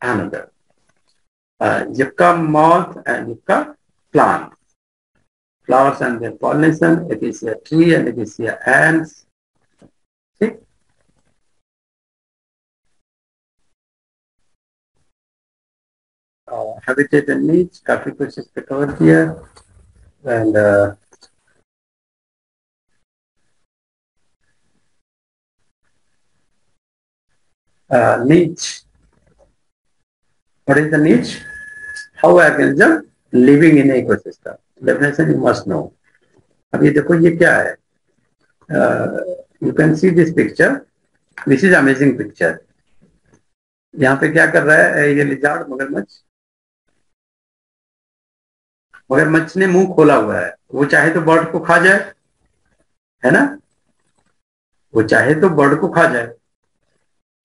Speaker 1: another yucca moth and yucca plant flowers and their pollination, epicea tree and epicea ants. Habitat and needs, काफ़ी पे cover किया and uh, uh, niche. What is the niche? How organism living in ecosystem. Definition you must know. अब ये देखो ये क्या है you can see this picture this is amazing picture यहाँ पे क्या कर रहा है ये लिजार्ड मगरमच्छ मगरमच्छ ने मुँह खोला हुआ है। वो चाहे तो बर्ड को खा जाए है ना? वो चाहे तो बर्ड को खा जाए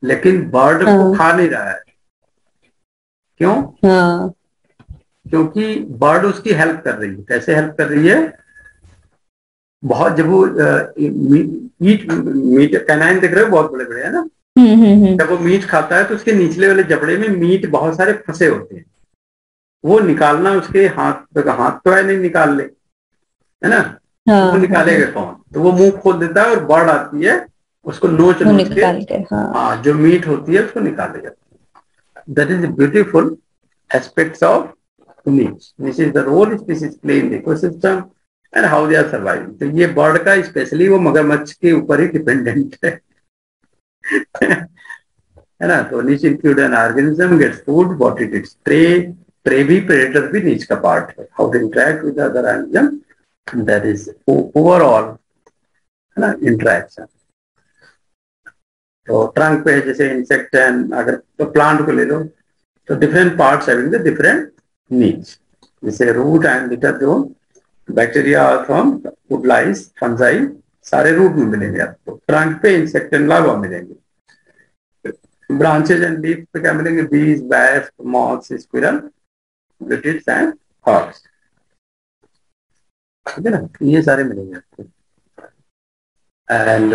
Speaker 1: लेकिन बर्ड को
Speaker 2: हाँ।
Speaker 1: खा नहीं रहा है। क्यों?
Speaker 2: हाँ।
Speaker 1: क्योंकि बर्ड उसकी हेल्प कर रही है। कैसे हेल्प कर रही है? बहुत जब वो मीट मीट कैनाइन देख रहे हो? बहुत बड़े बड़े है ना?
Speaker 2: हम्म हम्म हम्म।
Speaker 1: जब वो मीट खाता है तो उसके निचले वाले जबड़े में मीट बहुत सारे फंसे होते हैं। वो निकालना उसके हाथ तो हाथ तो है नहीं निकाल ले है ना?
Speaker 2: हाँ
Speaker 1: वो निकालेगा कौन? तो वो मुँह खोल देता है और बर्ड आती है उसको नोच नोच के।
Speaker 2: हाँ
Speaker 1: हाँ। जो मीट होती है उसको निकाले जाती है। That is beautiful aspects of meat this is the role species play in ecosystem and how they are surviving तो ये बर्ड का स्पेशली वो मगरमच्छ के ऊपर ही डिपेंडेंट है। <laughs> है ना? तो niche include an organism gets food what it eats prey prey भी प्रेडेटर भी नीच का पार्ट है। How to interact with other organism that is overall है ना इंटरेक्शन तो ट्रंक पे जैसे इंसेक्ट एंड अगर तो प्लांट को ले लो तो different parts the different niche जैसे रूट एंड लिटर जो bacteria from food lice fungi सारे रूट में मिलेंगे आपको। ट्रंक पे इंसेक्ट एंड लार्वा मिलेंगे। ब्रांचेज एंड लीफ पे क्या मिलेंगे? Bees BAIF moths squirrel British and horse ठीक है ना ये सारे मिलेंगे आपको। And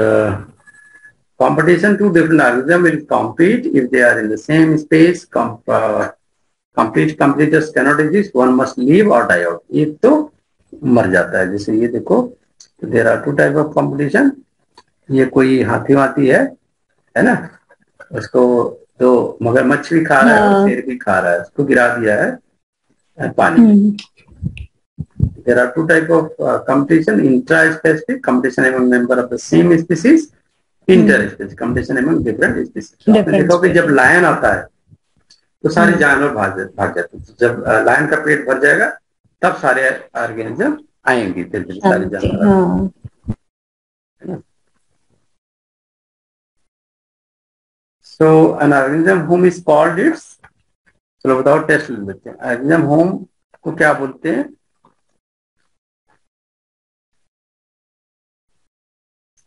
Speaker 1: competition two different organism will compete if they are in the same space complete completers cannot exist one must leave और डाई आउट एक तो मर जाता है। जैसे ये देखो there are two type of competition ये कोई हाथी वाथी है है ना? उसको तो मगरमच्छ भी खा रहा है
Speaker 2: हाँ।
Speaker 1: शेर भी खा रहा है। उसको गिरा दिया है। पानी
Speaker 2: हम्म
Speaker 1: there are two type of uh, competition intra-specific competition among member of the same species inter-species competition among different species तो आपने देखा कि जब लायन आता है तो सारे hmm. जानवर भाग भाग जाते हैं जब लायन का पेट भर जाएगा तब सारे ऑर्गेनिज्म आएँगे फिर सारे जानवर So an organism whom is called its चलो बताओ टेस्ट लेते हैं। ऑर्गेनिज्म होम को क्या बोलते हैं?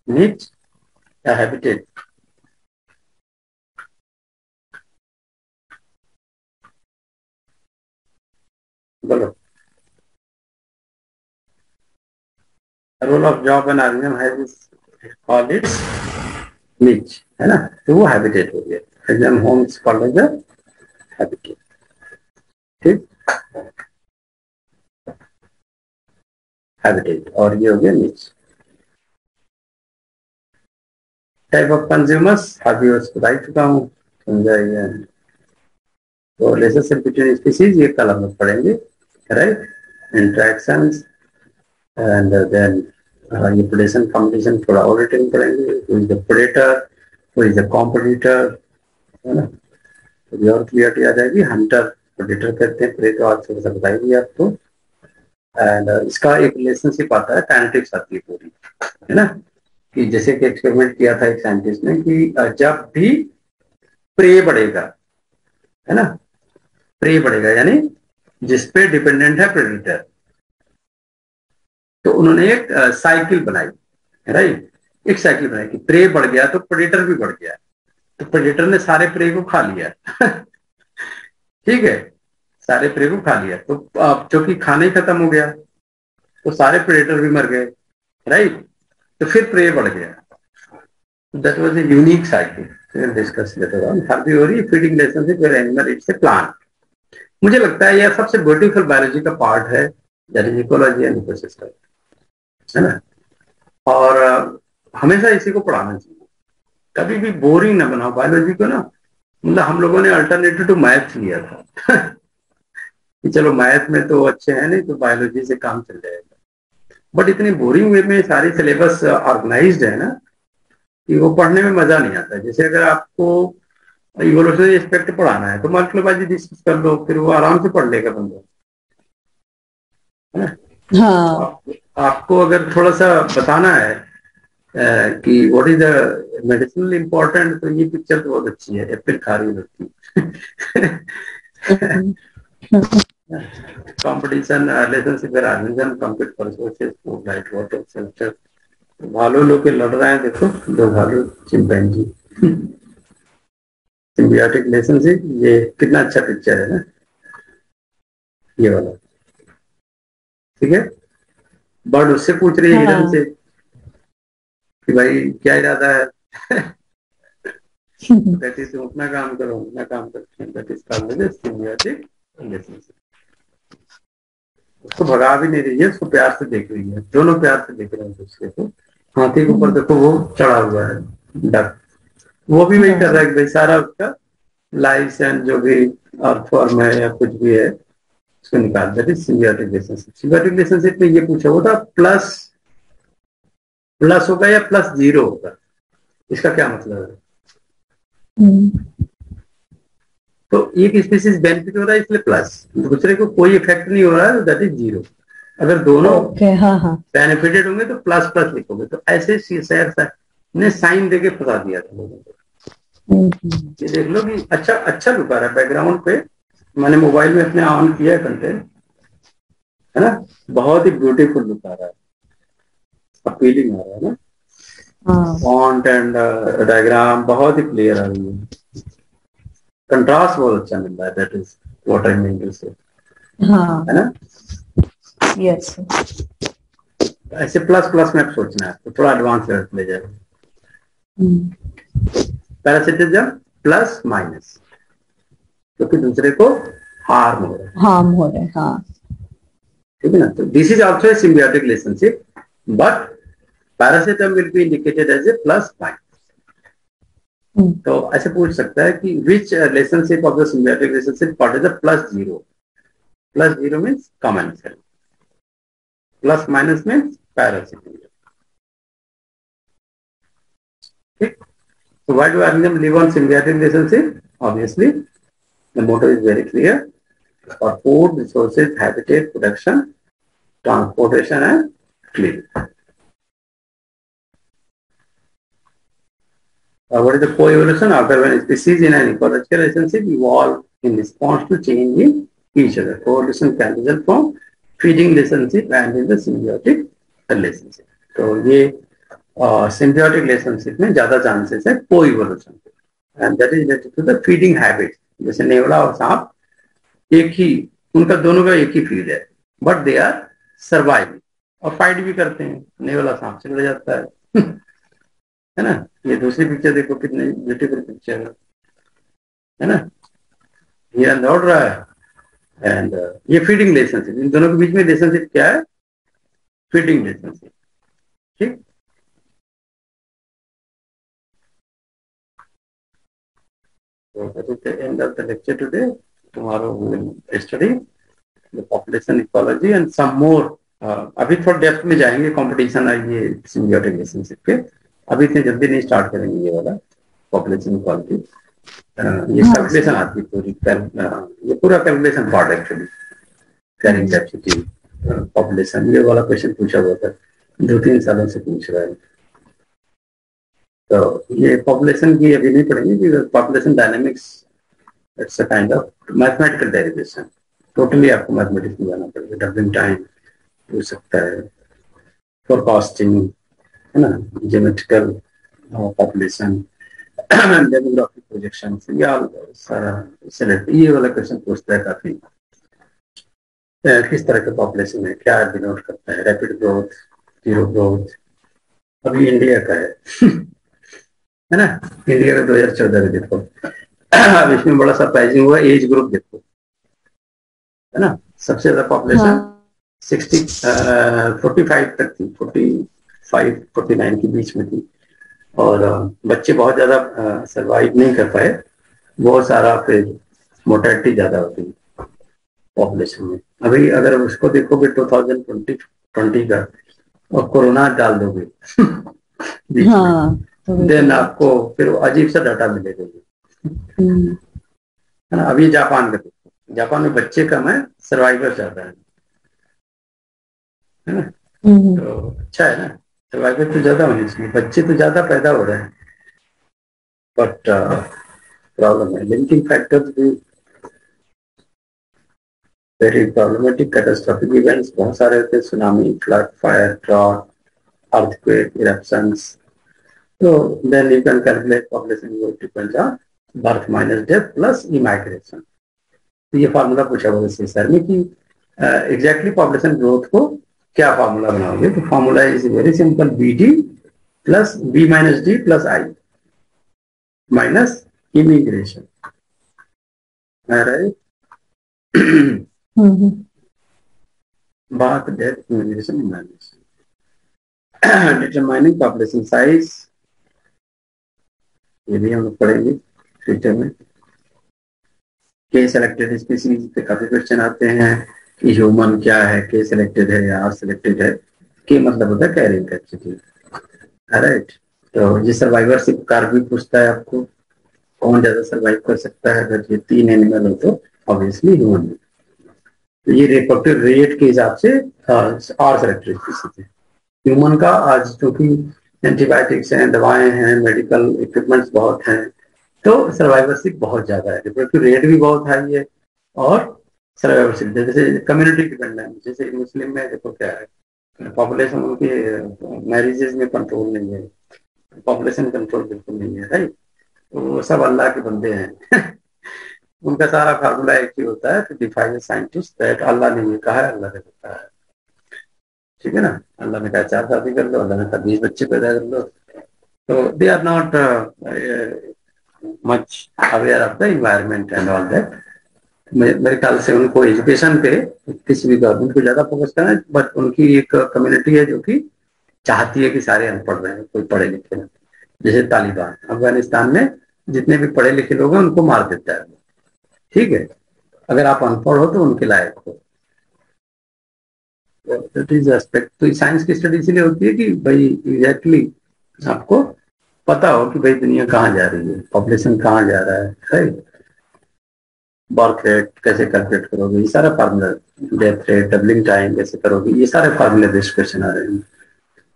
Speaker 1: Niche या habitat? बोलो। Role of job and called its niche है ना? तो वो हैबिटेट हो गया। Organism home is called as habitat ठीक? हैबिटेट और ये हो गया niche टाइप ऑफ़ कंज्यूमर्स अभी उसको बता चुका हूँ समझाइए तो रिलेशनशिप बिटवीन स्पीसीज ये कल हम लोग पढ़ेंगे राइट इंट्रैक्शंस एंड देन ये प्रेडेशन कंपटीशन थोड़ा और रिटर्न करेंगे who is the predator who is the competitor है ना? तो और क्लियरिटी आ जाएगी। हंटर प्रेडेटर कहते हैं प्रे तो आज थोड़ा सा बताएगी आपको। एंड uh, इसका एक रिलेशनशिप आता है काइनेटिक्स आती है पूरी है ना? कि जैसे कि एक्सपेरिमेंट किया था एक साइंटिस्ट ने कि जब भी प्रे बढ़ेगा है ना? प्रे बढ़ेगा यानी जिसपे डिपेंडेंट है प्रेडिटर तो उन्होंने एक साइकिल बनाई राइट एक साइकिल बनाई कि प्रे बढ़ गया तो प्रेडिटर भी बढ़ गया। तो प्रेडिटर ने सारे प्रे को खा लिया। <laughs> ठीक है, सारे प्रे को खा लिया। तो अब चूँकि खाना ही खत्म हो गया तो सारे प्रेडिटर भी मर गए राइट तो फिर प्रे बढ़ गया। That was a unique cycle discuss feeding animal it's a plant मुझे लगता है यह सबसे ब्यूटीफुल बायोलॉजी का पार्ट है इज़ इकोलॉजी एंड इकोसिस्टम है ना? और, हमेशा इसी को पढ़ाना चाहिए। कभी भी बोरिंग ना बनाओ बायोलॉजी को ना मतलब हम लोगों ने अल्टरनेटिव टू मैथ लिया था। <laughs> कि चलो मैथ में तो अच्छे हैं नहीं तो बायोलॉजी से काम चल जाएगा। बट इतनी बोरिंग वे में सारी सिलेबस ऑर्गेनाइज है ना कि वो पढ़ने में मज़ा नहीं आता। जैसे अगर आपको इवोल्यूशनरी एस्पेक्ट पढ़ाना है तो मल्टीप्लाइजी डिस्कस कर लो फिर वो आराम से पढ़ लेगा बंदा। है ना? हाँ। आपको अगर थोड़ा सा बताना है कि what is the medicinal important तो ये पिक्चर तो बहुत अच्छी है एप्पल खा रही लगती competition relationship where organism compete for resources food light water shelter भालू लोग के लड़ रहे हैं देखो दो भालू चिंपैंजी सिम्बियोटिक रिलेशनशिप ये कितना अच्छा पिक्चर है ना। ये वाला। ठीक है? बर्ड उससे पूछ रही है हिरन हाँ। से कि भाई क्या इरादा है? <laughs> दैट इज़ अपना काम करो अपना काम करते हैं दैट इज़ कॉल्ड उसको भगा भी नहीं रही है उसको प्यार से देख रही है। दोनों प्यार से देख रहे हैं दूसरे को हाथी के ऊपर देखो वो चढ़ा हुआ है डक वो भी वही कर रहा है भाई सारा उसका लाइफ एंड जो भी अर्थ फॉर्म है या कुछ भी है उसको निकाल देते सिम्बियोटिक रिलेशनशिप सिम्बियोटिक रिलेशनशिप में ये पूछा वो था प्लस प्लस होगा या प्लस ज़ीरो होगा? इसका क्या मतलब है? हम्म। तो एक स्पीसीज बेनिफिट हो रहा है इसलिए प्लस दूसरे को कोई इफ़ेक्ट नहीं हो रहा है दैट इज़ ज़ीरो अगर दोनों बेनिफिटेड हाँ, हाँ. बेनिफिटेड होंगे तो प्लस प्लस लिखोगे। तो ऐसे ने साइन देके फंसा दिया था लोगों को। हम्म। ये देख लो कि अच्छा अच्छा लुक आ रहा है बैकग्राउंड पे। मैंने मोबाइल में अपने ऑन किया है कंटेंट है ना? बहुत ही ब्यूटीफुल लुक आ रहा है। अपीलिंग आ रहा है ना? फॉन्ट एंड डायग्राम बहुत ही क्लियर आ रही है। कंट्रास्ट बहुत अच्छा मिल रहा है that is what I mean to say है। ना?
Speaker 2: यस
Speaker 1: ऐसे प्लस प्लस में सोचना है तो थोड़ा एडवांस लेवल ले जाएगा पैरासिटिज्म प्लस माइनस क्योंकि दूसरे को हार्म हो रहा है।
Speaker 2: हार्म हो रहा है हाँ।
Speaker 1: ठीक है ना? तो this is also a symbiotic relationship but parasitism will be indicated as a plus minus Hmm. तो ऐसे पूछ सकता है कि which relationship of the symbiotic relationship what is the plus zero plus zero means commensal plus minus में parasymbiotic ठीक So why do organisms live on symbiotic relationship? Obviously, the motto is very clear. For food, resources, habitat, production, transportation and cleaning. Uh, what is the co-evolution? After when species in an ecological relationship evolve in response to change in each other. Co-evolution can result from feeding relationship and in the symbiotic relationship. तो ये symbiotic relationship में ज़्यादा chances है coevolution and that is related to the feeding habit जैसे नेवला और सांप एक ही उनका दोनों का एक ही फ़ीड है बट दे आर सर्वाइव और फाइट भी करते हैं नेवला सांप से जाता है है ना? ये दूसरी पिक्चर देखो कितनी ब्यूटीफुल पिक्चर है। है ना? ये दौड़ रहा है। एंड uh, ये फीडिंग रिलेशनशिप इन दोनों के बीच में रिलेशनशिप क्या है? फीडिंग रिलेशनशिप ठीक? So that is the end of the lecture today. Tomorrow we will study the population ecology and some. Uh, अभी थोड़ा डेप्थ में जाएँगे कंपटीशन है ये सिम्बियोटिक रिलेशनशिप के अभी इतने जल्दी नहीं स्टार्ट करेंगे ये वाला पॉपुलेशन इक्वालिटी ये कैलकुलेशन आती है पूरी ये पूरा calculation part actually carrying capacity population ये वाला क्वेश्चन पूछा हुआ था। दो तीन सालों से पूछ रहा है। तो ये पॉपुलेशन की अभी नहीं पढ़ेंगे population dynamics it's a kind of mathematical derivation totally आपको मैथमेटिक्स में जाना पड़ेगा। डबलिंग टाइम हो सकता है। फोरकास्टिंग है ना? जेमेट्रिकल पॉपुलेशन डेमोग्राफिक प्रोजेक्शन या सारा सेलेक्ट ये वाला क्वेश्चन पूछता है काफ़ी। किस तरह का पॉपुलेशन है? क्या डिनोट करता है? रैपिड ग्रोथ ज़ीरो ग्रोथ अभी इंडिया का है। <laughs> है ना? इंडिया का दो हज़ार चौदह में देखो। <clears throat> अब इसमें बड़ा सरप्राइजिंग हुआ एज ग्रुप देखो। है ना? सबसे ज़्यादा पॉपुलेशन सिक्सटी फोर्टी फाइव तक थी। फोर्टी फाइव फोर्टी नाइन के बीच में थी। और बच्चे बहुत ज़्यादा सरवाइव नहीं कर पाए। बहुत सारा फिर मोटेलिटी ज़्यादा होती है पॉपुलेशन में। अभी अगर उसको देखोगे टू थाउज़ेंड ट्वेंटी ट्वेंटी का और कोरोना डाल दोगे। <laughs> हाँ देन आपको फिर अजीब सा डाटा मिलेगा। हम्म। है ना? अभी जापान का देखो। जापान में बच्चे कम है सर्वाइवर ज़्यादा है। ना? हम्म। तो अच्छा है ना? सर्वाइवर तो ज़्यादा होने चाहिए। बच्चे तो ज़्यादा पैदा हो रहे हैं। बट प्रॉब्लम uh, है। लिंकिंग फैक्टर्स भी वेरी प्रॉब्लमेटिक कैटास्ट्रॉफिक इवेंट्स बहुत सारे होते हैं। Tsunami flood fire drought earthquake eruptions So then you can calculate population growth depends on birth minus death plus immigration. तो ये फार्मूला पूछा हुआ सर में कि एग्जैक्टली पॉपुलेशन ग्रोथ को क्या फार्मूला बनाओगे? तो formula is very simple B D plus B minus D plus I minus immigration बात death immigration immigration determining population size. ये भी हम लोग पढ़ेंगे फ्यूचर में. के सेलेक्टेड स्पीसीज पे काफ़ी क्वेश्चन आते हैं. कि ह्यूमन क्या है, के सिलेक्टेड है या सिलेक्टेड है, के मतलब होता है कैरिंग कैपेसिटी राइट तो ये सर्वाइवरशिप कार भी पूछता है आपको, कौन ज़्यादा सर्वाइव कर सकता है अगर ये तीन एनिमल हो तो? ऑब्वियसली ह्यूमन तो ये रिपोर्टेड रेट के हिसाब से आर सेलेक्टेड स्पीसीज है। ह्यूमन का आज क्योंकि एंटीबायोटिक्स हैं, दवाएँ हैं मेडिकल इक्विपमेंट्स बहुत हैं तो सर्वाइवरशिप बहुत ज़्यादा है। रिप्रोडक्टिव रेट भी बहुत हाई है और सर्वाइवरशिप जैसे कम्युनिटी डिपेंडेंट जैसे मुस्लिम में देखो क्या है पॉपुलेशन उनकी मैरिजेज में कंट्रोल नहीं है। पॉपुलेशन कंट्रोल बिल्कुल नहीं है राइट तो वो सब अल्लाह के बंदे हैं। <laughs> उनका सारा फार्मूला एक ही होता है to define scientist that Allah ने ये कहा है, अल्लाह ने बताया है। ठीक है ना? अल्लाह ने कहा, चार शादी कर लो, अल्लाह ने कहा, बीस बच्चे पैदा कर लो। तो they are not much aware of the environment and all that मेरे ख्याल से उनको एजुकेशन पे किसी भी गवर्नमेंट को ज़्यादा फोकस करना है बट उनकी एक कम्युनिटी है जो कि चाहती है कि सारे अनपढ़ रहे, कोई पढ़े लिखे ना। जैसे तालिबान, अफ़गानिस्तान में जितने भी पढ़े लिखे लोग हैं, उनको मार देता है। ठीक है? अगर आप अनपढ़ हो तो उनके लायक हो। एस्पेक्ट तो साइंस की स्टडी इसलिए होती है कि भाई एग्जैक्टली exactly आपको पता हो कि भाई दुनिया कहाँ जा रही है पॉपुलेशन कहाँ जा रहा है बर्थ रेट कैसे कैलकुलेट करोगे? ये सारा formula death rate doubling time कैसे करोगे? ये सारे फार्मूले बेस्ड क्वेश्चन आ रहे हैं।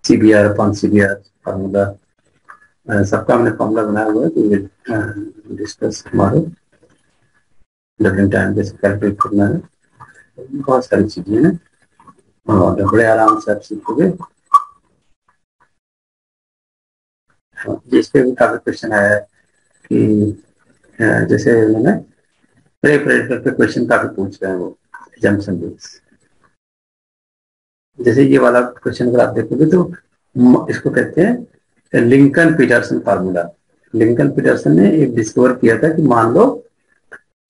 Speaker 1: C B CBR upon CBR formula सबका हमने फार्मूला बनाया हुआ है तो डिस्कस टुमारो डबलिंग टाइम कैसे कैलकुलेट करना है? बहुत सारी चीज़ें हैं। और बड़े आराम से आप सीखोगे। जिस पे भी काफ़ी क्वेश्चन आया है कि जैसे मैंने पे क्वेश्चन काफ़ी पूछ रहे हैं वो जंक्शन बेस जैसे ये वाला क्वेश्चन अगर आप देखोगे तो इसको कहते हैं Lincoln Petersen formula Lincoln Petersen ने एक डिस्कवर किया था कि मान लो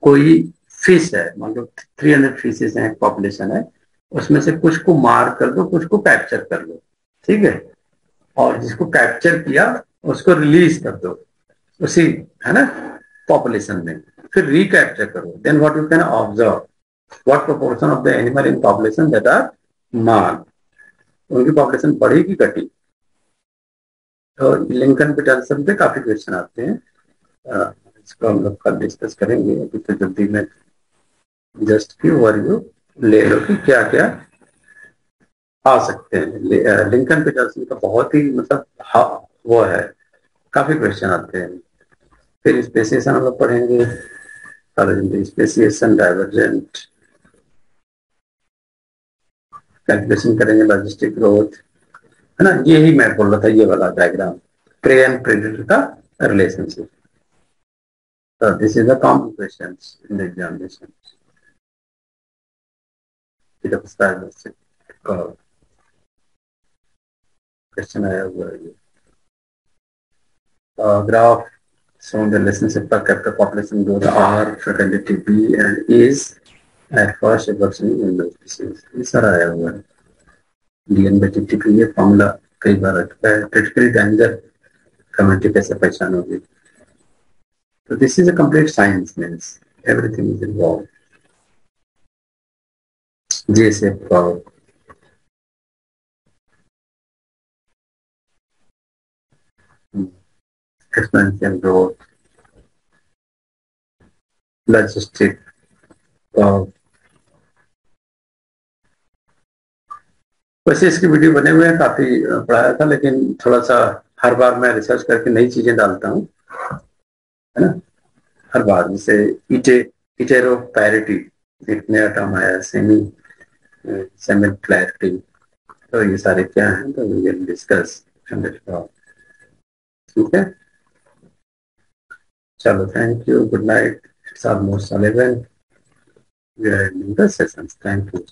Speaker 1: कोई फ़िश है, मान लो 300 फिशेज हैं पॉपुलेशन है, उसमें से कुछ को मार कर दो, कुछ को कैप्चर कर लो ठीक है? और जिसको कैप्चर किया, उसको रिलीज़ कर दो, उसी, है ना पॉपुलेशन में। फिर रिकैप्चर करो. Then what you can observe what proportion of the animal in population that are मान उनकी पॉपुलेशन बढ़ी की घटी. तो लिंकन पे पिटरसन पे काफ़ी क्वेश्चन आते हैं. इसको हम लोग कल डिस्कस करेंगे. अभी तो जल्दी में जस्ट की ओवरव्यू ले लो कि क्या क्या आ सकते हैं. लिंकन पिटरसन का बहुत ही मतलब वो है. काफ़ी क्वेश्चन आते हैं. फिर स्पेसिएशन हम लोग पढ़ेंगे. following the speciation divergent. Calculation करेंगे लॉजिस्टिक ग्रोथ है ना? ये ही मैं बोल रहा था, ये वाला डायग्राम प्रे एंड प्रेडिटर का रिलेशनशिप तो this is the common question in the examination question आया हुआ है ये graph showing the relationship per capita population growth R, fraternity B and is at first approximately in the species. ये सारा आया हुआ है डीएन बाई टी टी ये फॉर्मूला कई बार रखता है क्रिटिकली डेंजर कम्युनिटी कैसे पहचान होगी So this is a complete science, means everything is involved. GSF Expansion growth. Logistic curve. वैसे इसकी वीडियो बने हुए हैं, काफ़ी पढ़ाया था, लेकिन थोड़ा सा हर बार मैं रिसर्च करके नई चीज़ें डालता हूँ, है ना हर बार, जैसे इटे इटेरो पैरिटी एक नया टर्म आया सेमी सेमी क्लैरिटी तो ये सारे क्या हैं तो वी विल डिस्कस ठीक है Chalo, thank you. Good night. It's almost 11. We are ending the sessions. Thank you.